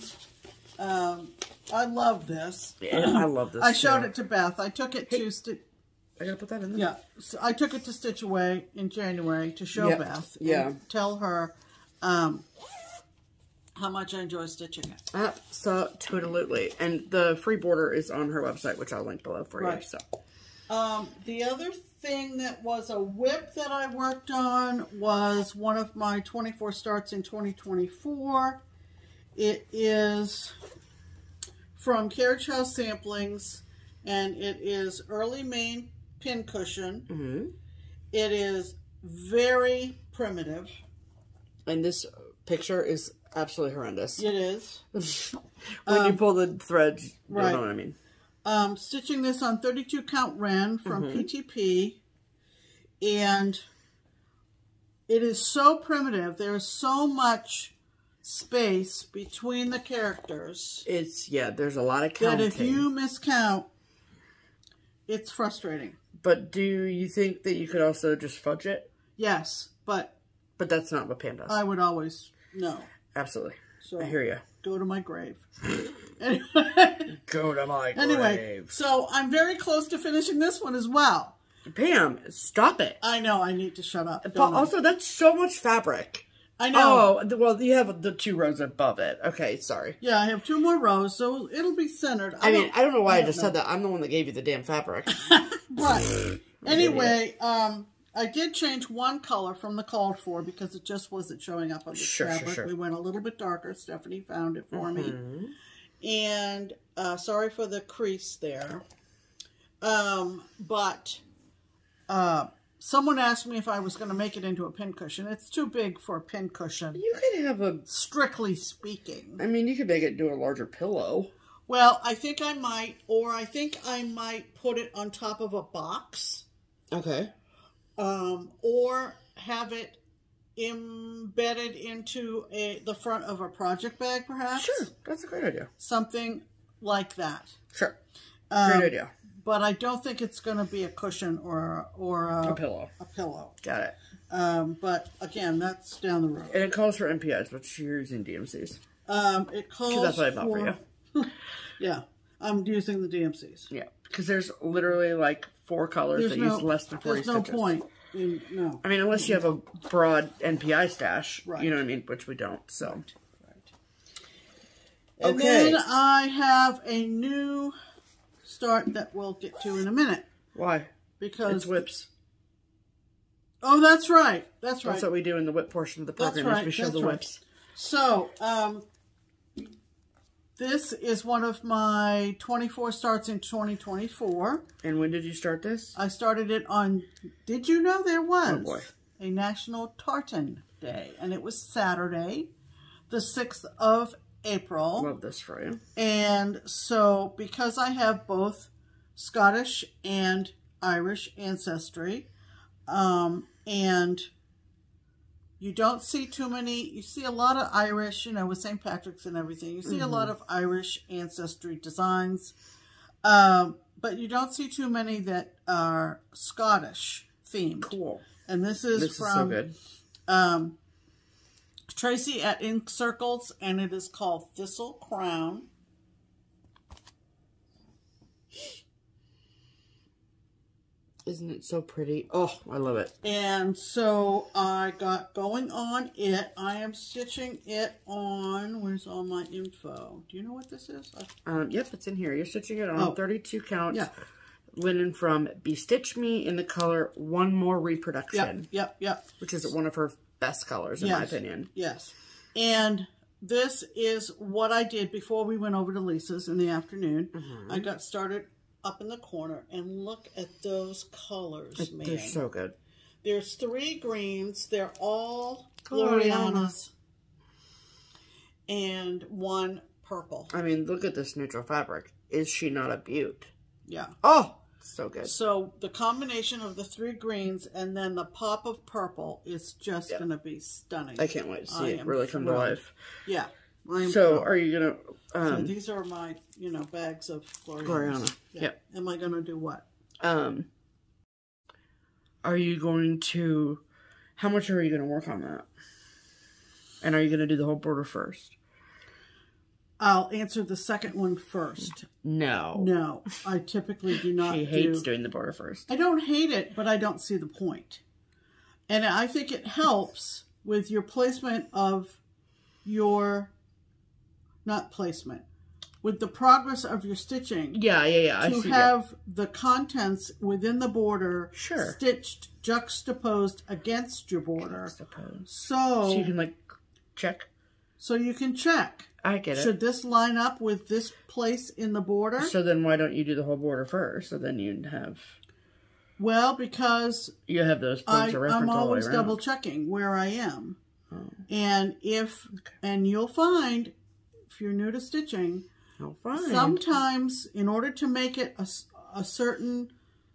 Um, I love this. Yeah, I love this. I showed too. it to Beth. I took it to Sti- I gotta put that in there. yeah. So I took it to Stitch Away in January to show Yep. Beth. and Yeah. Tell her um, how much I enjoy stitching it. Absolutely. And the free border is on her website, which I'll link below for you. So Um, the other thing that was a whip that I worked on was one of my 24 starts in 2024. It is from Carriage House Samplings, and it is Early Maine Pincushion. hmm It is very primitive. and this picture is absolutely horrendous. It is. when you pull the threads, you right. know what I mean. Um, stitching this on 32 count Ren from PTP, and it is so primitive. There is so much space between the characters It's yeah, there's a lot of counting. that if you miscount, it's frustrating. But do you think that you could also just fudge it? Yes, but But that's not what Pam does. I would always no. Absolutely. So I hear you. Go to my grave. anyway, Go to my grave. anyway, so I'm very close to finishing this one as well. Pam, stop it. I know I need to shut up. But don't I? also, that's so much fabric. I know. Oh, well, you have the two rows above it. Okay, sorry. Yeah, I have two more rows, so it'll be centered. I mean, I don't know why I, don't just know. said that. I'm the one that gave you the damn fabric. But anyway, um, I did change one color from the called for because it just wasn't showing up on the Sure, sure, fabric. sure. We went a little bit darker. Stephanie found it for me, Mm-hmm. and uh, sorry for the crease there. Um, but uh, someone asked me if I was going to make it into a pincushion. It's too big for a pincushion, you could have a. strictly speaking. I mean, you could make it into a larger pillow. Well, I think I might, or I think I might put it on top of a box, Okay. Um, or have it embedded into a the front of a project bag, perhaps. Sure, that's a great idea. Something like that. Sure. Um, Great idea. But I don't think it's going to be a cushion or or a, A pillow. a pillow. Got it. Um, but again, that's down the road. And it calls for NPIs, but you're using DMCs. Um, it calls that's what I bought for you. yeah, I'm using the DMCs. Yeah. Because there's literally like four colors There's that no, use less than 40 there's no point. in, no. I mean, unless you have a broad NPI stash, Right. you know what I mean, which we don't. So And Okay. then I have a new start that we'll get to in a minute why? because It's whips. oh, that's right, that's right. That's what we do in the whip portion of the That's program. is right, we show that's the right. whips. So, um, this is one of my 24 starts in 2024. And when did you start this? I started it on, did you know there was Oh, boy. a National Tartan Day? And it was Saturday, the 6th of April. Love this for you. And so, because I have both Scottish and Irish ancestry, um, and you don't see too many, you see a lot of Irish, you know, with St. Patrick's and everything. You see a lot of Irish ancestry designs, um, but you don't see too many that are Scottish themed. Cool. And this is This is so from good. um, Tracy at Ink Circles, and it is called Thistle Crown. Isn't it so pretty? Oh, I love it. And so I got going on it. I am stitching it on, where's all my info? Do you know what this is? Um, yep, it's in here. You're stitching it on Oh. 32 count Yeah. linen from Bestitch Me in the color One More Reproduction, yep, yep. yep. which is one of her best colors in my opinion. Yes. And this is what I did before we went over to Lisa's in the afternoon. Mm-hmm. I got started up in the corner and look at those colors, man. They're so good. There's three greens. They're all Glorianas. And one purple. I mean, look at this neutral fabric. Is she not a beaut? Yeah. Oh, so good. So the combination of the three greens and then the pop of purple is just Yeah. going to be stunning. I can't wait to see I it really come to life. Yeah. I am So, thrilled. are you gonna? So Um, these are my, you know, bags of Glorianas. Gloriana, Yeah. yep. Am I going to do what? um, are you going to? How much are you going to work on that? And are you going to do the whole border first? I'll answer the second one first. No. No, I typically do not She hates do doing the border first. I don't hate it, but I don't see the point. And I think it helps with your placement of your, not placement, with the progress of your stitching Yeah, yeah, yeah. I to have the contents within the border Sure. stitched, juxtaposed against your border. Juxtaposed. So, So you can like check. so you can check. I get it. Should this line up with this place in the border? So then why don't you do the whole border first? So then you'd have well, because you have those I, points of reference I'm all the way always double checking where I am. Oh. And if, and you'll find, if you're new to stitching, Oh, fine. sometimes in order to make it a, a certain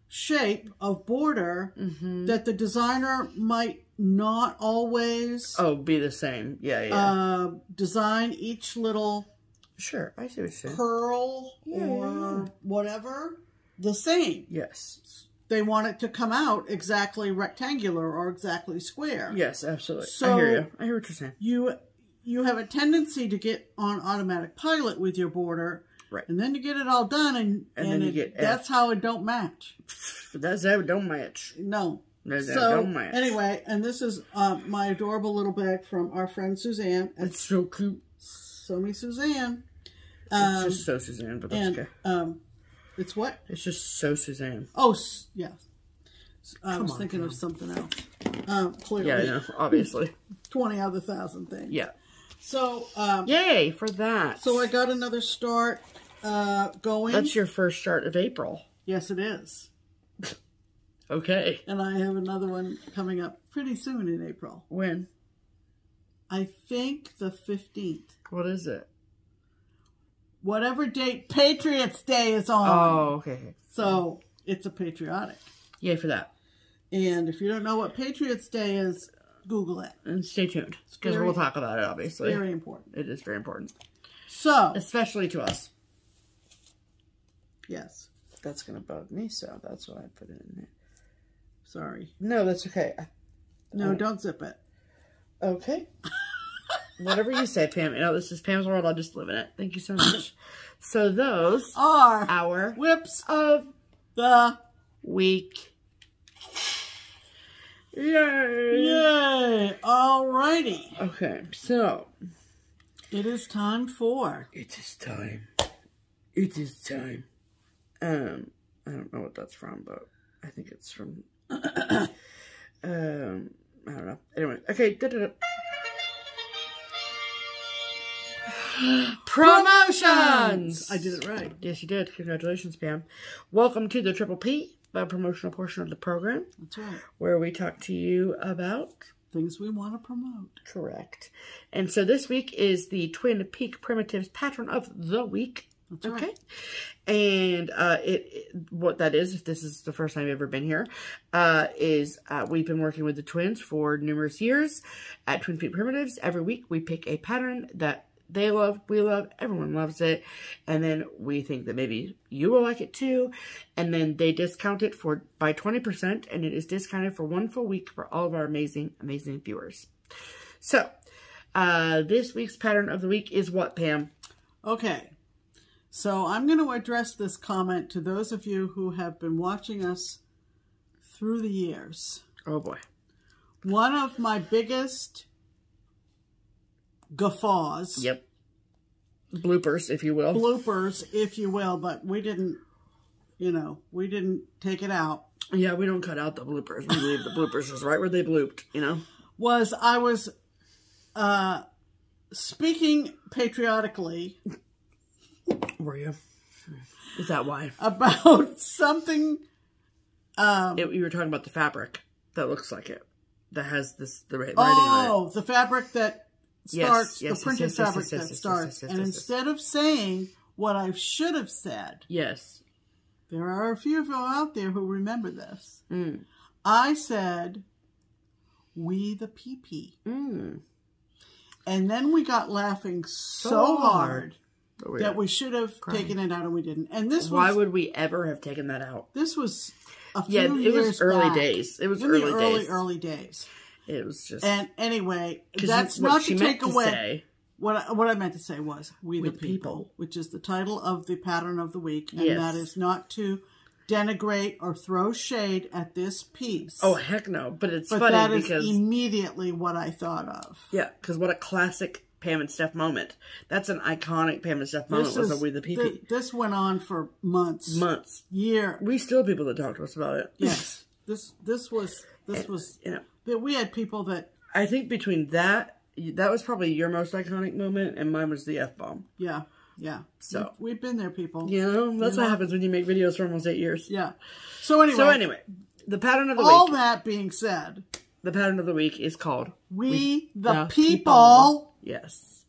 shape of border, Mm-hmm. that the designer might not always Oh, be the same. Yeah, yeah. uh, design each little sure, I see what you're saying. curl Yeah, or yeah, whatever the same. Yes. They want it to come out exactly rectangular or exactly square. Yes, absolutely. I So- hear you. I hear what you're saying. You you have a tendency to get on automatic pilot with your border, Right. and then you get it all done, and And and, then you it- get that's how it don't match. That's how it don't match. No. No, that So don't match. anyway, and this is uh, my adorable little bag from our friend Suzanne It's so cute. So me Suzanne. It's Um, just so Suzanne, but that's and okay. um, it's what? It's just so Suzanne. Oh, s- yeah. I was on, thinking of something else. Um, clearly, Yeah, know. Obviously. twenty other thousand things. Yeah. So, um, Yay for that. so I got another start uh, going. That's your first start of April. yes, it is, Okay. and I have another one coming up pretty soon in April. When? I think the fifteenth. What is it? Whatever date Patriots Day is on. Oh, okay. So it's a patriotic. Yay for that. And if you don't know what Patriots Day is, Google it. And stay tuned because we'll talk about it. Obviously, Very important. it is very important, So, especially to us. yes. That's gonna bug me, so that's why I put it in there. Sorry. No, that's okay. I- No, Oh. don't zip it. Okay. Whatever you say, Pam. You know, this is Pam's world. I'll just live in it. Thank you so much. So those Are our whips of the week. Yay! Yay! Alrighty. Okay, so It is time for it is time. It is time. Um, I don't know what that's from, but I think it's from. um, I don't know. Anyway, okay. da-da-da. Promotions! I did it right. Yes, you did. Congratulations, Pam. Welcome to the Triple P, the promotional portion of the program, That's right. where we talk to you about Things we want to promote. correct. And so this week is the Twin Peak Primitives Pattern of the Week. That's Okay. right. And uh, it, it- what that is, if this is the first time you've ever been here, uh, is uh, we've been working with the twins for numerous years at Twin Peak Primitives. Every week we pick a pattern that they love, we love, everyone loves it, and then we think that maybe you will like it too. And then they discount it for by twenty percent, and it is discounted for one full week for all of our amazing, amazing viewers. So, uh, this week's pattern of the week is what, Pam? Okay. So I'm going to address this comment to those of you who have been watching us through the years. Oh boy. One of my biggest guffaws, Yep. Bloopers, if you will. bloopers, if you will, but we didn't, you know, we didn't take it out, Yeah, we don't cut out the bloopers. We leave the bloopers just right where they blooped, you know? was I was uh, speaking patriotically Were you? Is that why? about something um, It, you were talking about the fabric that looks like it. That has this the writing on it. Oh, the fabric that starts, yes, the printed yes, yes, fabric yes, yes, that yes, starts. yes, yes, and yes, yes. instead of saying what I should have said, Yes. there are a few of you out there who remember this. Mm. I said, we the pee Mm. And then we got laughing so, So hard. hard we- that we should have Crying. taken it out and we didn't. And this why was would we ever have taken that out? this was a few Yeah, it years was early back. days. It was in early the early days. early days. It was just And anyway, that's not to take to away. say. What I, what I meant to say was "We the people, people. which is the title of the pattern of the week, and Yes. that is not to denigrate or throw shade at this piece. Oh heck no! But it's but funny that is because immediately what I thought of. yeah, because what a classic Pam and Steph moment. That's an iconic Pam and Steph moment. was a we the PP thi- this went on for months, months. year. We still have people that talk to us about it. Yes, this this was this was You know, that we had people that I think between that, that was probably your most iconic moment, and mine was the f bomb. yeah yeah. So- we've, we've been there, people. You know, that's You what know? happens when you make videos for almost eight years. Yeah. So anyway, So anyway, the pattern of the all week. that being said, The pattern of the week is called we, the, the people. Yes.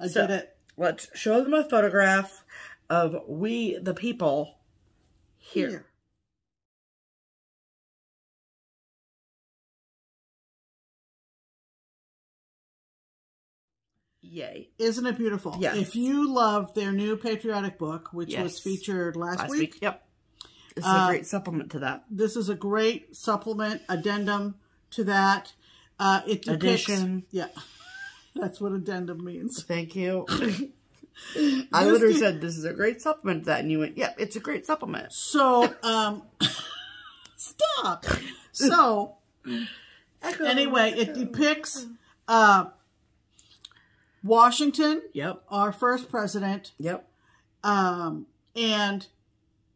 I So- did it. Let's show them a photograph of we the people here. Here. Yay. Isn't it beautiful? Yes. If you love their new patriotic book, which was featured last, Last week, week. Yep. This is Uh, a great supplement to that. this is a great supplement addendum to that. Uh, it depicts, Addition. Yeah, that's what addendum means. Thank you. I literally said this is a great supplement to that, and you went, "Yep, it's a great supplement." So, um, stop. So, anyway, it depicts uh, Washington, Yep. our first president, Yep. um, and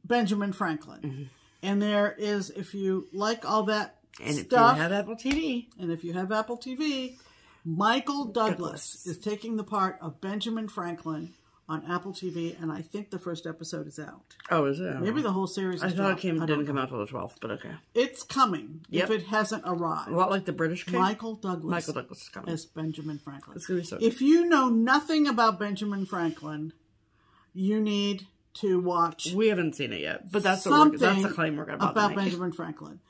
Benjamin Franklin. Mm-hmm. And there is, if you like all that And if you have Apple TV, and if you have Apple TV, Michael Douglas, Douglas. is taking the part of Benjamin Franklin on Apple TV, and I think the first episode is out. oh, is it? Maybe the whole series. I thought it came didn't know. come out till the twelfth, but okay. It's coming Yep. if it hasn't arrived. A lot like the British King. Michael Douglas, Michael Douglas is coming. as Benjamin Franklin. It's gonna be so. If you know nothing about Benjamin Franklin, you need to watch we haven't seen it yet, but that's something that's the claim we're about, about to make. Benjamin Franklin.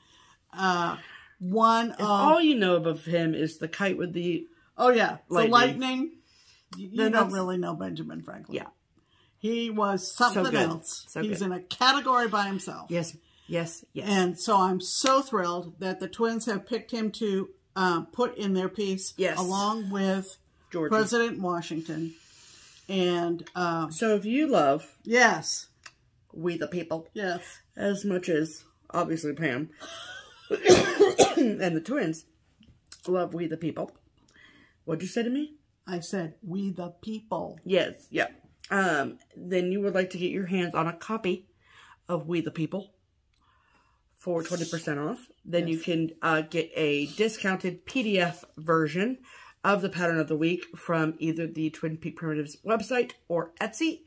Uh, one If of all you know of him is the kite with the oh yeah, the Lightning. You, you don't really know Benjamin Franklin. yeah, he was something good. else. So He's good. in a category by himself. yes, yes, yes. And so I'm so thrilled that the twins have picked him to uh, put in their piece, Yes. along with Georgie. President Washington. And uh, So if you love yes, we the people yes, as much as obviously Pam, and the twins love We the People. What'd you say to me? I said, we the people. Yes, yeah. Um, then you would like to get your hands on a copy of We the People for 20% off. Then you can uh, get a discounted PDF version of the pattern of the week from either the Twin Peak Primitives website or Etsy,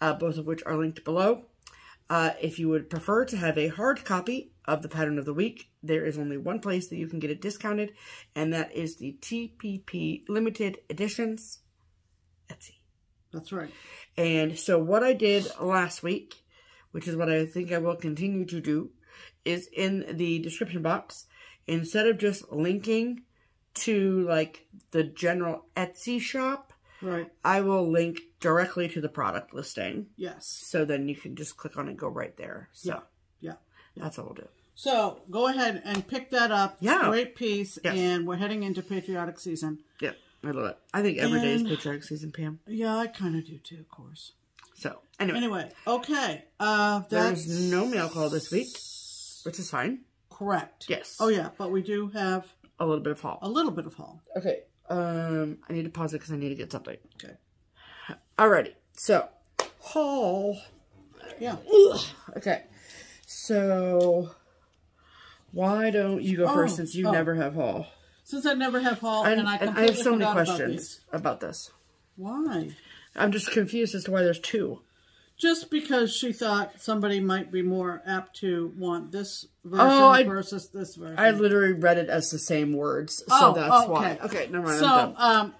uh, both of which are linked below. Uh, if you would prefer to have a hard copy of the pattern of the week, there is only one place that you can get it discounted, and that is the TPP Limited Editions Etsy. That's right. And so what I did last week, which is what I think I will continue to do, is in the description box, instead of just linking to like the general Etsy shop, Right. I will link directly to the product listing. Yes. So then you can just click on it and go right there. So Yeah. That's what we'll do. So go ahead and pick that up. Yeah. Great piece. Yes. And we're heading into patriotic season. Yeah, I love it. I think every day is patriotic season, Pam. Yeah, I kind of do too, of course. So anyway, Anyway, okay. Uh, that's there's no mail call this week, which is fine. correct. Yes. Oh, yeah. But we do have A little bit of haul. a little bit of haul. Okay. Um, I need to pause it because I need to get something. Okay. Alrighty. So, haul. Yeah. Okay. So, why don't you go Oh, first since you oh. never have haul? Since I never have haul, And, and, I and I have so many forgot about questions about this. Why? I'm just confused as to why there's two. Just because she thought somebody might be more apt to want this version Oh, I- versus this version. I literally read it as the same words, so Oh, that's oh, why. okay. Okay, never mind. So, um,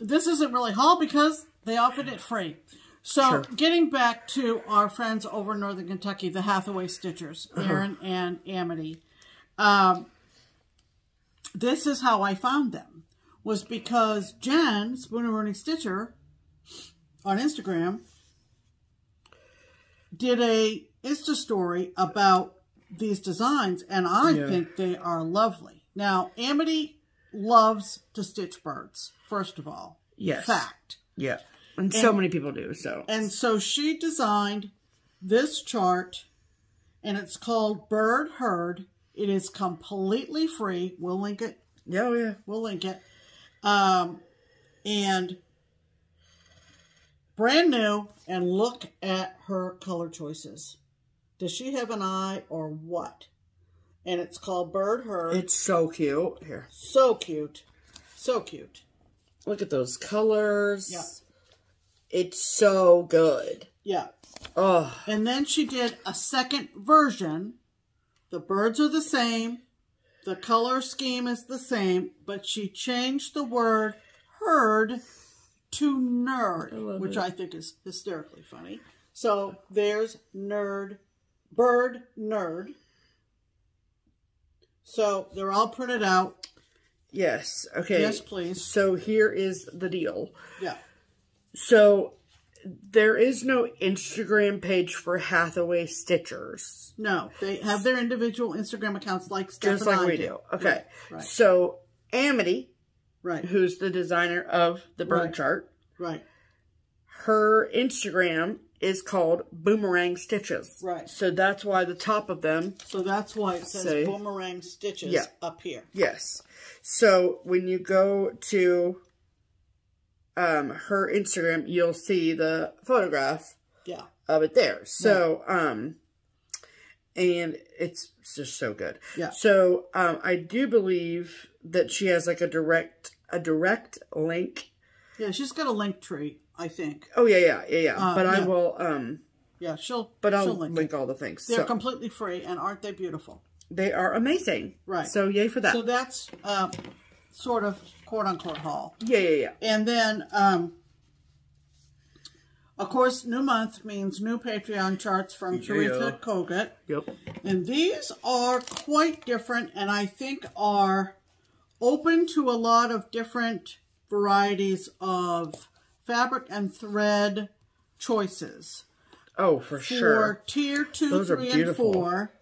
this isn't really haul because they offered it free. So, Sure. getting back to our friends over in Northern Kentucky, the Hathaway Stitchers, Uh-huh. Erinn and Amity. Um, this is how I found them. Was because Jen, Spooner Rooney Stitcher, on Instagram, did a Insta story about these designs, and I Yeah. think they are lovely. Now, Amity loves to stitch birds, first of all. Yes. Fact. Yeah. And, so many people do, so. And so she designed this chart, and it's called Bird Herd. It is completely free. We'll link it. Yeah, oh, yeah. We'll link it. Um, and brand new. And look at her color choices. Does she have an eye or what? And it's called Bird Herd. It's so cute. Here. so cute. So cute. Look at those colors. Yeah. It's so good. Yeah. Oh, And then she did a second version. The birds are the same. The color scheme is the same, but she changed the word herd to nerd, love which it. I think is hysterically funny. So there's nerd, bird, nerd. So they're all printed out. yes. Okay. Yes, please. So here is the deal. Yeah. So there is no Instagram page for Hathaway Stitchers. No, they have their individual Instagram accounts like Steph Just like we do. Okay. Right. So Amity, Right. who's the designer of the bird Right. chart, Right. her Instagram is called Boomerang Stitches. Right. So that's why the top of them So that's why it says Say- boomerang stitches Yeah. up here. Yes. So when you go to um her Instagram, you'll see the photograph Yeah. of it there. So um and it's just so good. Yeah. So um I do believe that she has like a direct a direct link. Yeah, she's got a link tree, I think. Oh yeah, yeah, yeah, yeah. Uh, but I yeah. will um Yeah, she'll but I'll she'll link, link. all the things. They're so completely free and aren't they beautiful? they are amazing. Right. So yay for that. So that's uh, sort of quote unquote haul. yeah, yeah, yeah. And then um of course, new month means new Patreon charts from Teresa Kogut. Yep. And these are quite different and I think are open to a lot of different varieties of fabric and thread choices. Oh, for For sure. tier two, Those three, and four,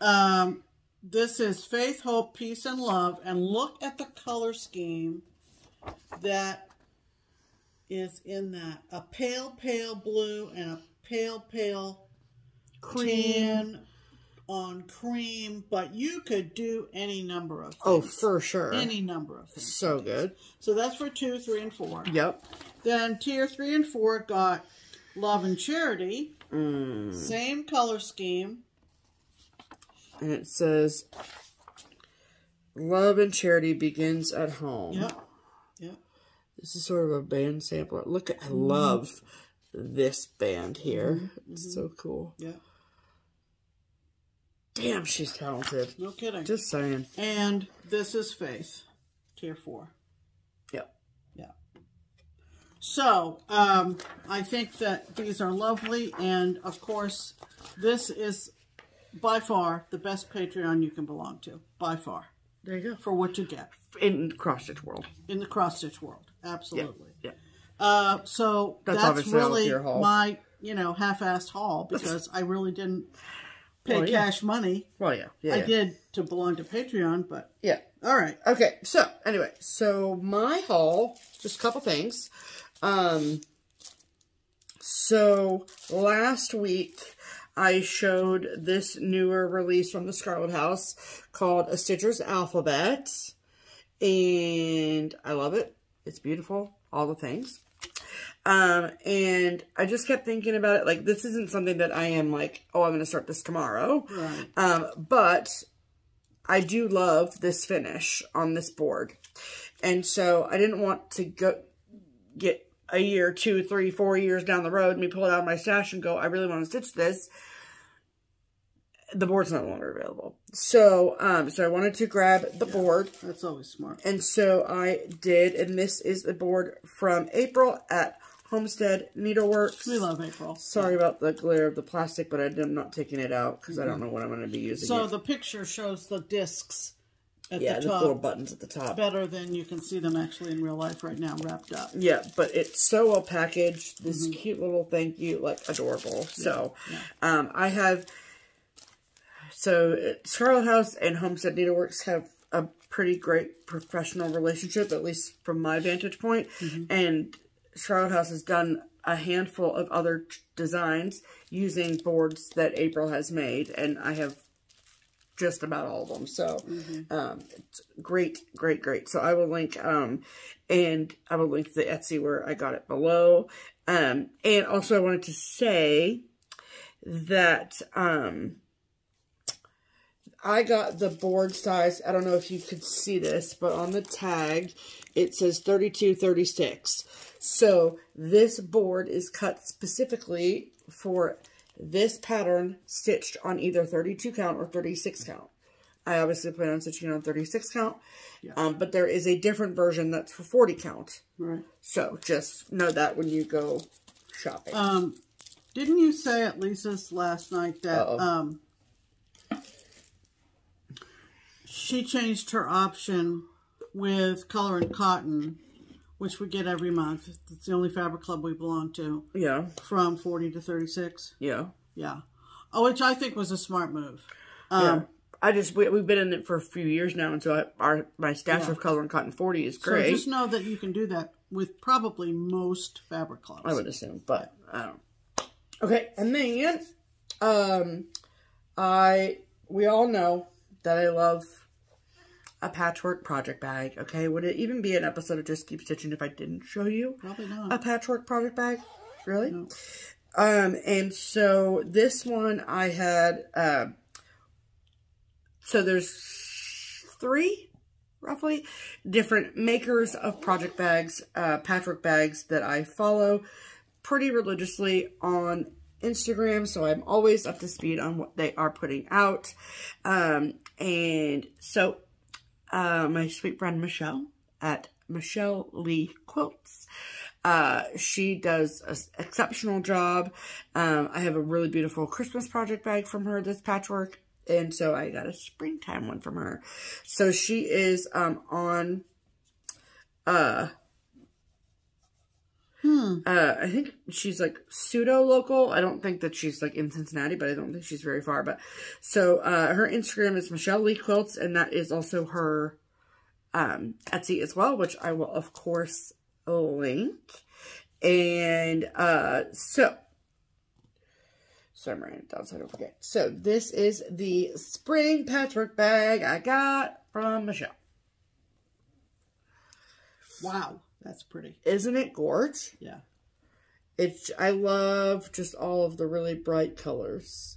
um, this is faith, hope, peace, and love. And look at the color scheme that is in that. A pale, pale blue and a pale, pale Cream. tan on cream, but you could do any number of things. Oh, for sure. Any number of things. So good. So that's for two, three, and four. Yep. Then tier three and four got Love and Charity. Mm. Same color scheme. And it says, Love and charity begins at home. Yep. Yep. This is sort of a band sampler. Look at, I mm-hmm. love this band mm-hmm, here. Mm-hmm. It's so cool. Yeah. Damn, she's talented. No kidding. Just saying. and this is Faith. Tier four. Yep. Yeah. So, um, I think that these are lovely, and of course, this is by far the best Patreon you can belong to. By far. There you go. For what you get In cross stitch world. in the cross stitch world. Absolutely. Yeah. Uh, so That's that's, really my, you know, half-assed haul because I really didn't pay Well, yeah. cash money. Well, yeah. Yeah. I yeah. did to belong to Patreon, but Yeah. all right. Okay, so anyway, so my haul, just a couple things. Um, so last week I showed this newer release from the Scarlett House called A Stitcher's Alphabet, and I love it. It's beautiful, all the things. Um, and I just kept thinking about it, like, this isn't something that I am like, oh, I'm going to start this tomorrow. Right. Um, but I do love this finish on this board. And so I didn't want to go get a year, two, three, four years down the road, me pull it out of my stash and go, I really want to stitch this. The board's no longer available. So, um, so I wanted to grab the board. That's always smart. And so I did, and this is the board from April at Homestead Needleworks. We love April. Sorry about the glare of the plastic, but I'm not taking it out because I don't know what I'm going to be using. So it. the picture shows the discs at yeah, the the top little buttons at the top. better than you can see them actually in real life right now wrapped up. Yeah, but it's so well packaged. This Mm-hmm. cute little thank you, like adorable. So, um, I have. So Scarlett House and Homestead Needleworks have a pretty great professional relationship, at least from my vantage point. Mm-hmm. And Scarlett House has done a handful of other designs using boards that April has made, and I have just about all of them. So, um, it's great, great, great. So I will link, um, and I will link the Etsy where I got it below. Um, and also I wanted to say that, um, I got the board size. I don't know if you could see this, but on the tag, it says 3236. So this board is cut specifically for this pattern stitched on either 32 count or 36 count. I obviously plan on stitching on 36 count, um, but there is a different version that's for 40 count. Right. So just know that when you go shopping. Um, didn't you say at Lisa's last night that Uh-oh. um, she changed her option with color and cotton, which we get every month. It's the only fabric club we belong to, yeah, from 40 to 36. yeah. Yeah. Oh, which I think was a smart move. yeah. Um, I just we, we've been in it for a few years now, and so I, our my stash Yeah. of color and cotton forty is great. So just know that you can do that with probably most fabric clubs. I would assume, but I don't. Okay, and then um, I we all know that I love a patchwork project bag. Okay, would it even be an episode of Just Keep Stitching if I didn't show you Probably not. a patchwork project bag? Really? Um, and so this one I had. Uh, so there's three roughly different makers of project bags, uh, patchwork bags that I follow pretty religiously on Instagram. So I'm always up to speed on what they are putting out. Um, and so, uh, my sweet friend Michelle at Michelle Lee Quilts. Uh, she does an exceptional job. Um, I have a really beautiful Christmas project bag from her, this patchwork. And so I got a springtime one from her. So she is, um, on, uh, Hmm. uh, I think she's like pseudo local. I don't think that she's like in Cincinnati, but I don't think she's very far. But so uh, her Instagram is Michelle Lee Quilts, and that is also her um, Etsy as well, which I will of course link. And uh, so, So I'm writing it down so I don't forget. So this is the spring patchwork bag I got from Michelle. Wow, that's pretty. Isn't it gorge? Yeah. It's I love just all of the really bright colors.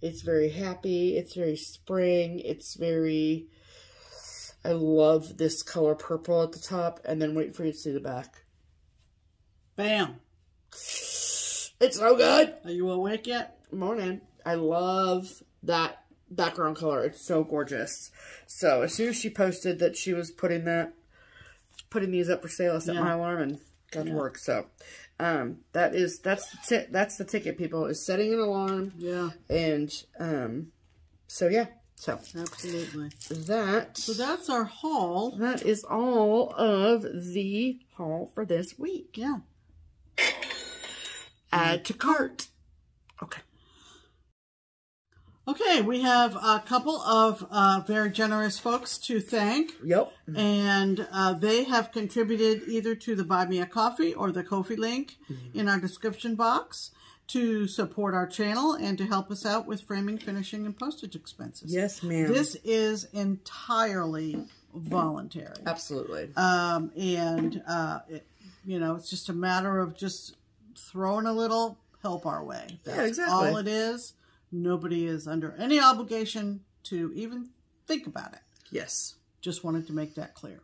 It's very happy. It's very spring. It's very I love this color purple at the top and then wait for you to see the back. Bam. It's so good. Are you awake yet? Morning. I love that background color. It's so gorgeous. So as soon as she posted that she was putting that putting these up for sale, I set Yeah. my alarm and got to work. So um that is that's the that's the ticket people is setting an alarm Yeah, and um so yeah. So absolutely. that So that's our haul. that is all of the haul for this week. Yeah. Add to cart. Okay. Okay, we have a couple of uh, very generous folks to thank, Yep. and uh, they have contributed either to the Buy Me a Coffee or the Ko-Fi link in our description box to support our channel and to help us out with framing, finishing, and postage expenses. Yes, ma'am. This is entirely voluntary. Absolutely. Um, and, uh, it, you know, it's just a matter of just throwing a little help our way. That's exactly. all it is. Nobody is under any obligation to even think about it. yes. Just wanted to make that clear.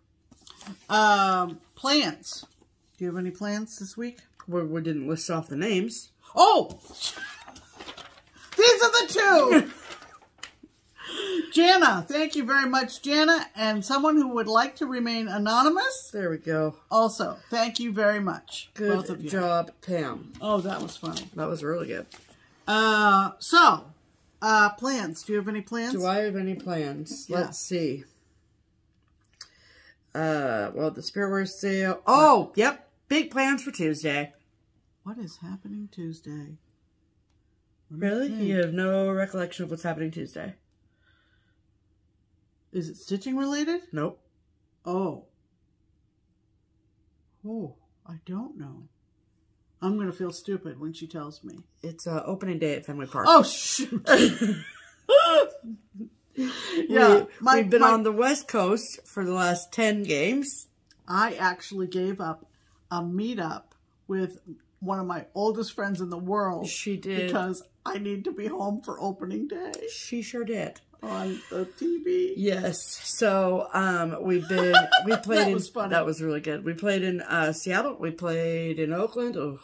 Um, plans. Do you have any plans this week? We, we didn't list off the names. Oh! These are the two! Jana, thank you very much, Jana. And someone who would like to remain anonymous, There we go. also, thank you very much. Good both of you. job, Pam. Oh, that was funny. That was really good. Uh, so, uh, plans. Do you have any plans? Do I have any plans? Yeah. Let's see. Uh, well, the spirit Spiritwear sale. Oh, yep. Big plans for Tuesday. What is happening Tuesday? Really? think. You have no recollection of what's happening Tuesday? Is it stitching related? Nope. Oh. Oh, I don't know. I'm going to feel stupid when she tells me. It's uh, opening day at Fenway Park. Oh, shoot. yeah, we, my- have been my- on the West Coast for the last 10 games. I actually gave up a meetup with one of my oldest friends in the world. She did. Because I need to be home for opening day She sure did. On the TV. Yes. So um we've been we played That in was funny. that was really good. We played in uh Seattle, we played in Oakland. Oh.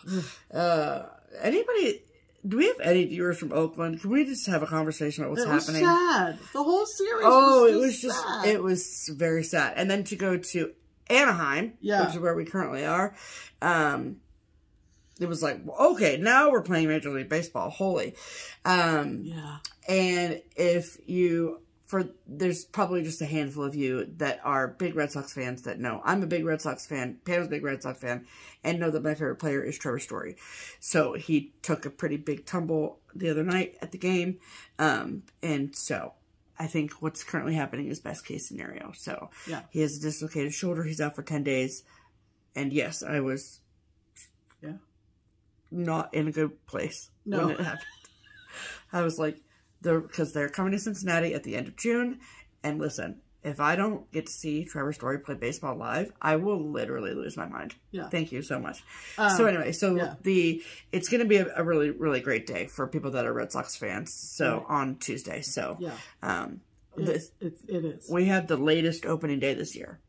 uh anybody do we have any viewers from Oakland? Can we just have a conversation about what's It was happening? sad. The whole series Oh, was it was just just sad. it was very sad. And then to go to Anaheim, Yeah. which is where we currently are, um it was like, okay, now we're playing Major League Baseball. Holy. Um yeah. And if you, for there's probably just a handful of you that are big Red Sox fans that know I'm a big Red Sox fan, Pam's a big Red Sox fan, and know that my favorite player is Trevor Story. So he took a pretty big tumble the other night at the game, um, and so I think what's currently happening is best case scenario. So Yeah. he has a dislocated shoulder. He's out for ten days, and yes, I was Yeah. not in a good place No. when it happened. I was like, because they're coming to Cincinnati at the end of June, and listen, if I don't get to see Trevor Story play baseball live, I will literally lose my mind. Yeah. Thank you so much. Um, so anyway, so yeah. the it's going to be a, a really really great day for people that are Red Sox fans. So Right. on Tuesday, so Yeah. um, It, this, it, it is. we have the latest opening day this year.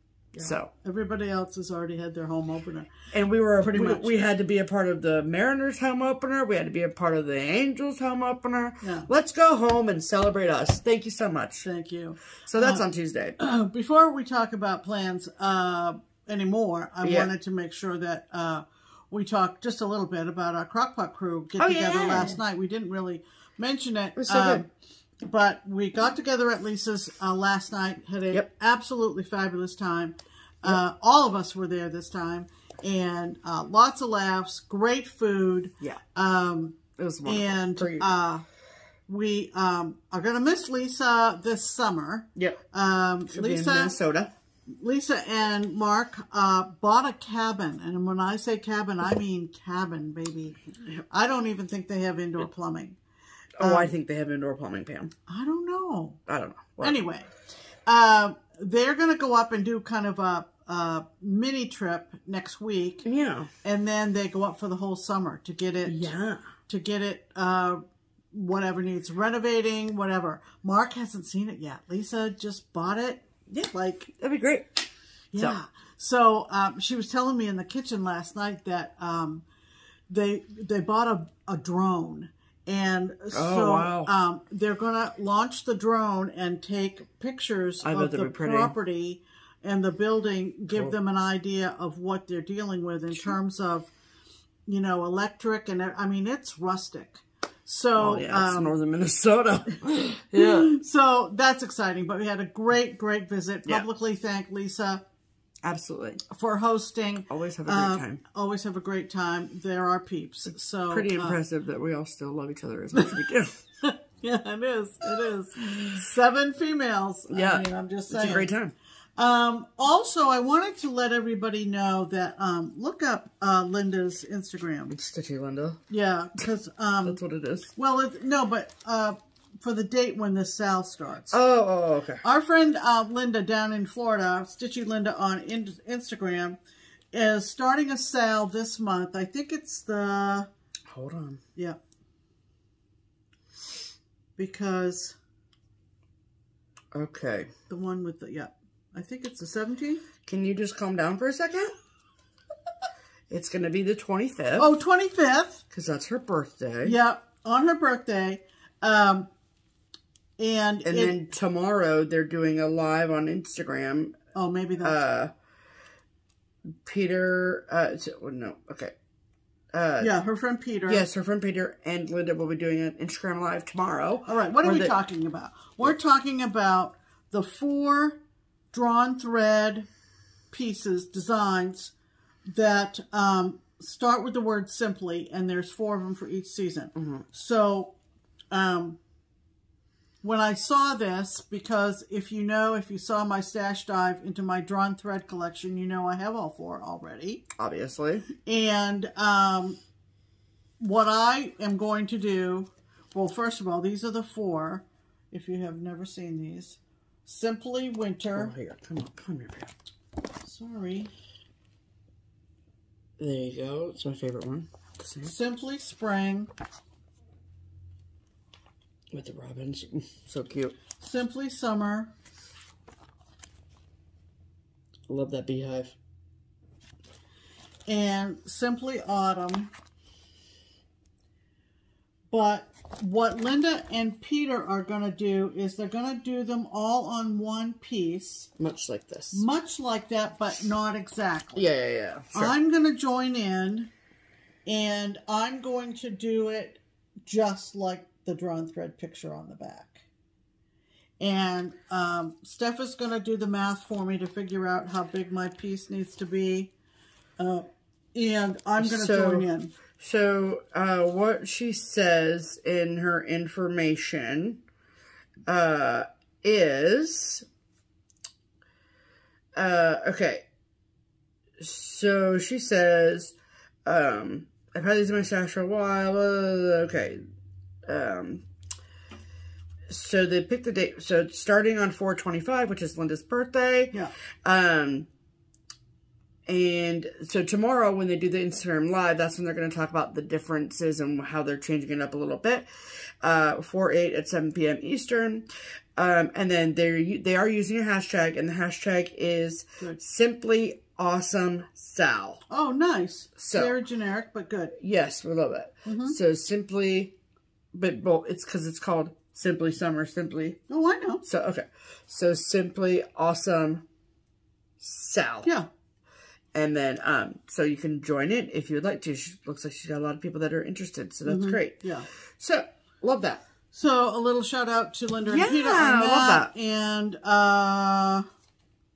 So Everybody else has already had their home opener. And we were Pretty we, much. we had to be a part of the Mariners home opener. We had to be a part of the Angels home opener. Yeah. Let's go home and celebrate us. Thank you so much. Thank you. So that's on Tuesday. Before we talk about plans uh, anymore, I Yeah. wanted to make sure that uh, we talk just a little bit about our Crockpot crew get Oh, together yeah. last night. We didn't really mention it. was so um, But we got together at Lisa's uh, last night, had a Yep. absolutely fabulous time. Uh, all of us were there this time, and uh, lots of laughs, great food. Yeah, Um, it was wonderful. and uh, we um, are going to miss Lisa this summer. yep. Um, She'll be in Lisa, Minnesota. Lisa and Mark uh, bought a cabin, and when I say cabin, I mean cabin, baby. I don't even think they have indoor plumbing. Oh, Um, I think they have indoor plumbing, Pam. I don't know. I don't know. Well, Anyway, uh, they're going to go up and do kind of a, a mini trip next week, yeah. and then they go up for the whole summer to get it Yeah. to get it uh, whatever needs renovating, whatever. Mark hasn't seen it yet. Lisa just bought it. Yeah. Like That'd be great. yeah. So um, she was telling me in the kitchen last night that um, they they bought a, a drone. And so Oh, wow. um, they're going to launch the drone and take pictures I of the property and the building, give them an idea of what they're dealing with in terms of, you know, electric. And I mean, it's rustic. So Oh, yeah. It's um, northern Minnesota. yeah. so that's exciting. But we had a great, great visit. Yeah. Publicly thank Lisa Absolutely. for hosting. Always have a great Um, time. Always have a great time. There are peeps. So Pretty uh, impressive that we all still love each other as much as we do. yeah, it is. It is. Seven females. Yeah. I mean, I'm just saying. It's a great time. Um, also, I wanted to let everybody know that um, look up uh, Linda's Instagram. It's Stitchy Linda. Yeah, because um, That's what it is. well, it, no, but uh, for the date when this sale starts. Oh, oh, okay. Our friend uh, Linda down in Florida, Stitchy Linda on in Instagram, is starting a sale this month. I think it's the Hold on. yeah, because Okay. the one with the yeah, I think it's the seventeenth. Can you just calm down for a second? It's going to be the 25th Oh, 25th. because that's her birthday. Yeah, on her birthday. Um, and And it- then tomorrow they're doing a live on Instagram. oh, maybe that's Uh, Peter, uh, no, okay. Uh, yeah, her friend Peter. Yes, her friend Peter and Linda will be doing an Instagram live tomorrow. All right, what are we the- talking about? We're talking about the four drawn thread pieces, designs that um, start with the word simply, and there's four of them for each season. Mm-hmm. So, um, when I saw this, because if you know, if you saw my stash dive into my drawn thread collection, you know I have all four already. Obviously. And um, what I am going to do, well, first of all, these are the four. If you have never seen these, Simply Winter. Oh, here, come on, come here. Sorry. There you go. It's my favorite one. See? Simply Spring. With the robins. So cute. Simply Summer. Love that beehive. and Simply Autumn. But what Linda and Peter are going to do is they're going to do them all on one piece, Much like this. much like that, but not exactly. Yeah, yeah, yeah. Sure. I'm going to join in and I'm going to do it just like the drawn thread picture on the back. And um, Steph is going to do the math for me to figure out how big my piece needs to be. Uh, and I'm going to So- join in. So, uh, what she says in her information uh, is, uh, okay. So she says, um, I've had these in my stash for a while. blah, blah, blah, okay. Um, so they picked the date. So starting on 425, which is Linda's birthday. Yeah. Um, and so tomorrow when they do the Instagram live, that's when they're going to talk about the differences and how they're changing it up a little bit. Uh, 4, 8 at 7 p.m. Eastern. Um, and then they're, they are using a hashtag and the hashtag is Good. simply awesome SAL. Oh, nice. So- Very generic, but good. Yes, we love it. So simply, but well, it's because it's called Simply Summer, Simply. Oh, I know. So, okay. So simply awesome SAL. Yeah. And then, um, so you can join it if you would like to. She looks like she's got a lot of people that are interested, so that's great. Yeah. So, love that. So a little shout out to Linda and Yeah, Peter on I that. love that. And uh,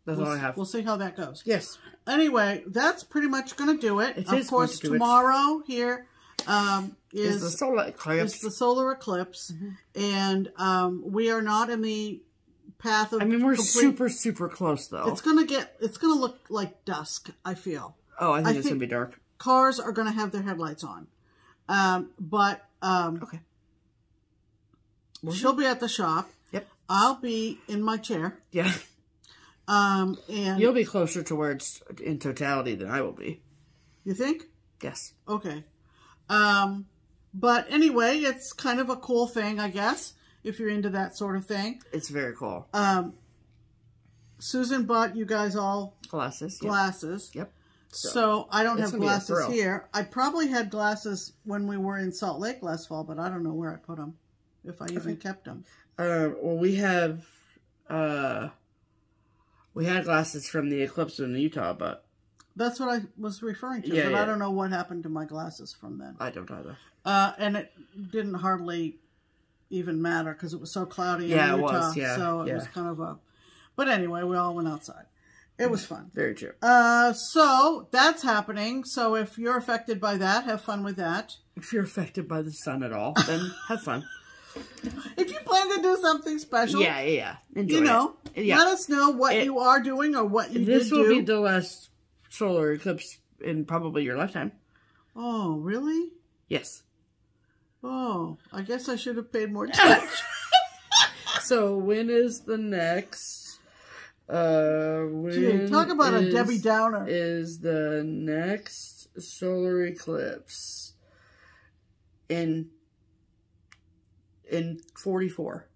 That's we'll, all I have. we'll see how that goes. yes. Anyway, that's pretty much going to do it. It of course, going to do it. tomorrow here um, Is is the solar eclipse. the solar eclipse, Mm-hmm. and um, we are not in the path of I mean, we're complete- super, super close, though. It's gonna get. It's gonna look like dusk. I feel oh, I think I it's think- gonna be dark. cars are gonna have their headlights on, um, but um, Okay. she'll be at the shop. Yep. I'll be in my chair. Yeah. Um, and You'll be closer to where it's in totality than I will be. you think? Yes. Okay. Um, but anyway, it's kind of a cool thing, I guess, if you're into that sort of thing. It's very cool. Um, Susan bought you guys all Glasses. Glasses. Yep. So, I don't have gonna be a glasses here. I probably had glasses when we were in Salt Lake last fall, but I don't know where I put them, if I even kept them. Uh, well, we have, uh, we had glasses from the eclipse in Utah, but That's what I was referring to, Yeah, but yeah. I don't know what happened to my glasses from then. I don't either. Uh, and it didn't hardly even matter because it was so cloudy Yeah, in it Utah. was, yeah, so it yeah. was kind of a. But anyway, we all went outside. It was fun. Very true. Uh, so that's happening. So if you're affected by that, have fun with that. If you're affected by the sun at all, then have fun. If you plan to do something special, Yeah, yeah, yeah. Enjoy you know, it. Yeah. let us know what It- you are doing or what you This will do. be the last solar eclipse in probably your lifetime. oh, really? Yes. Oh, I guess I should have paid more attention. So when is the next? Uh, when Gee, talk about a Debbie Downer. Is the next solar eclipse in in forty four?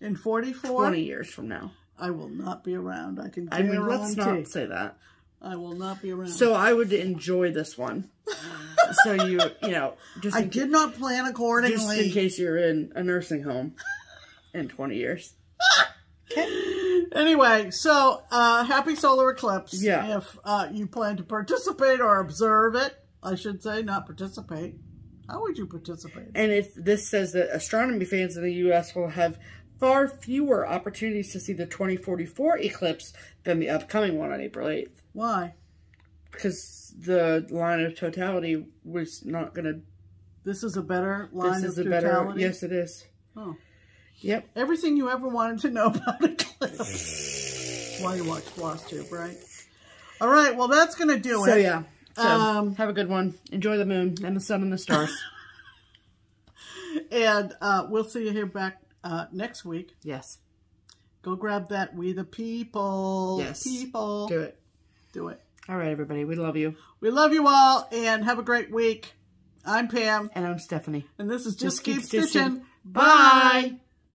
In 44, 20 years from now. I will not be around. I can I mean, let's not say that. I will not be around. So I would enjoy this one. so you, you know, just I did not plan accordingly. just in case you're in a nursing home in 20 years. Anyway, so uh, happy solar eclipse. Yeah. If uh, you plan to participate or observe it, I should say, not participate. How would you participate? And if this says that astronomy fans in the U.S. will have far fewer opportunities to see the 2044 eclipse than the upcoming one on April 8th. Why? Because the line of totality was not going to... This is a better line This is of a better... totality. Yes, it is. Oh. Yep. Everything you ever wanted to know about eclipse. While you watch FlossTube, right? All right. Well, that's going to do So, it. yeah. So, Um, have a good one. Enjoy the moon and the sun and the stars. And uh, we'll see you here back uh, next week. yes. Go grab that We the People. Yes. People. Do it. Do it. All right, everybody. We love you. We love you all and have a great week. I'm Pam, And I'm Stephanie. and this is Just, Just Keep Keep, Stitching. Stitching. Bye. Bye.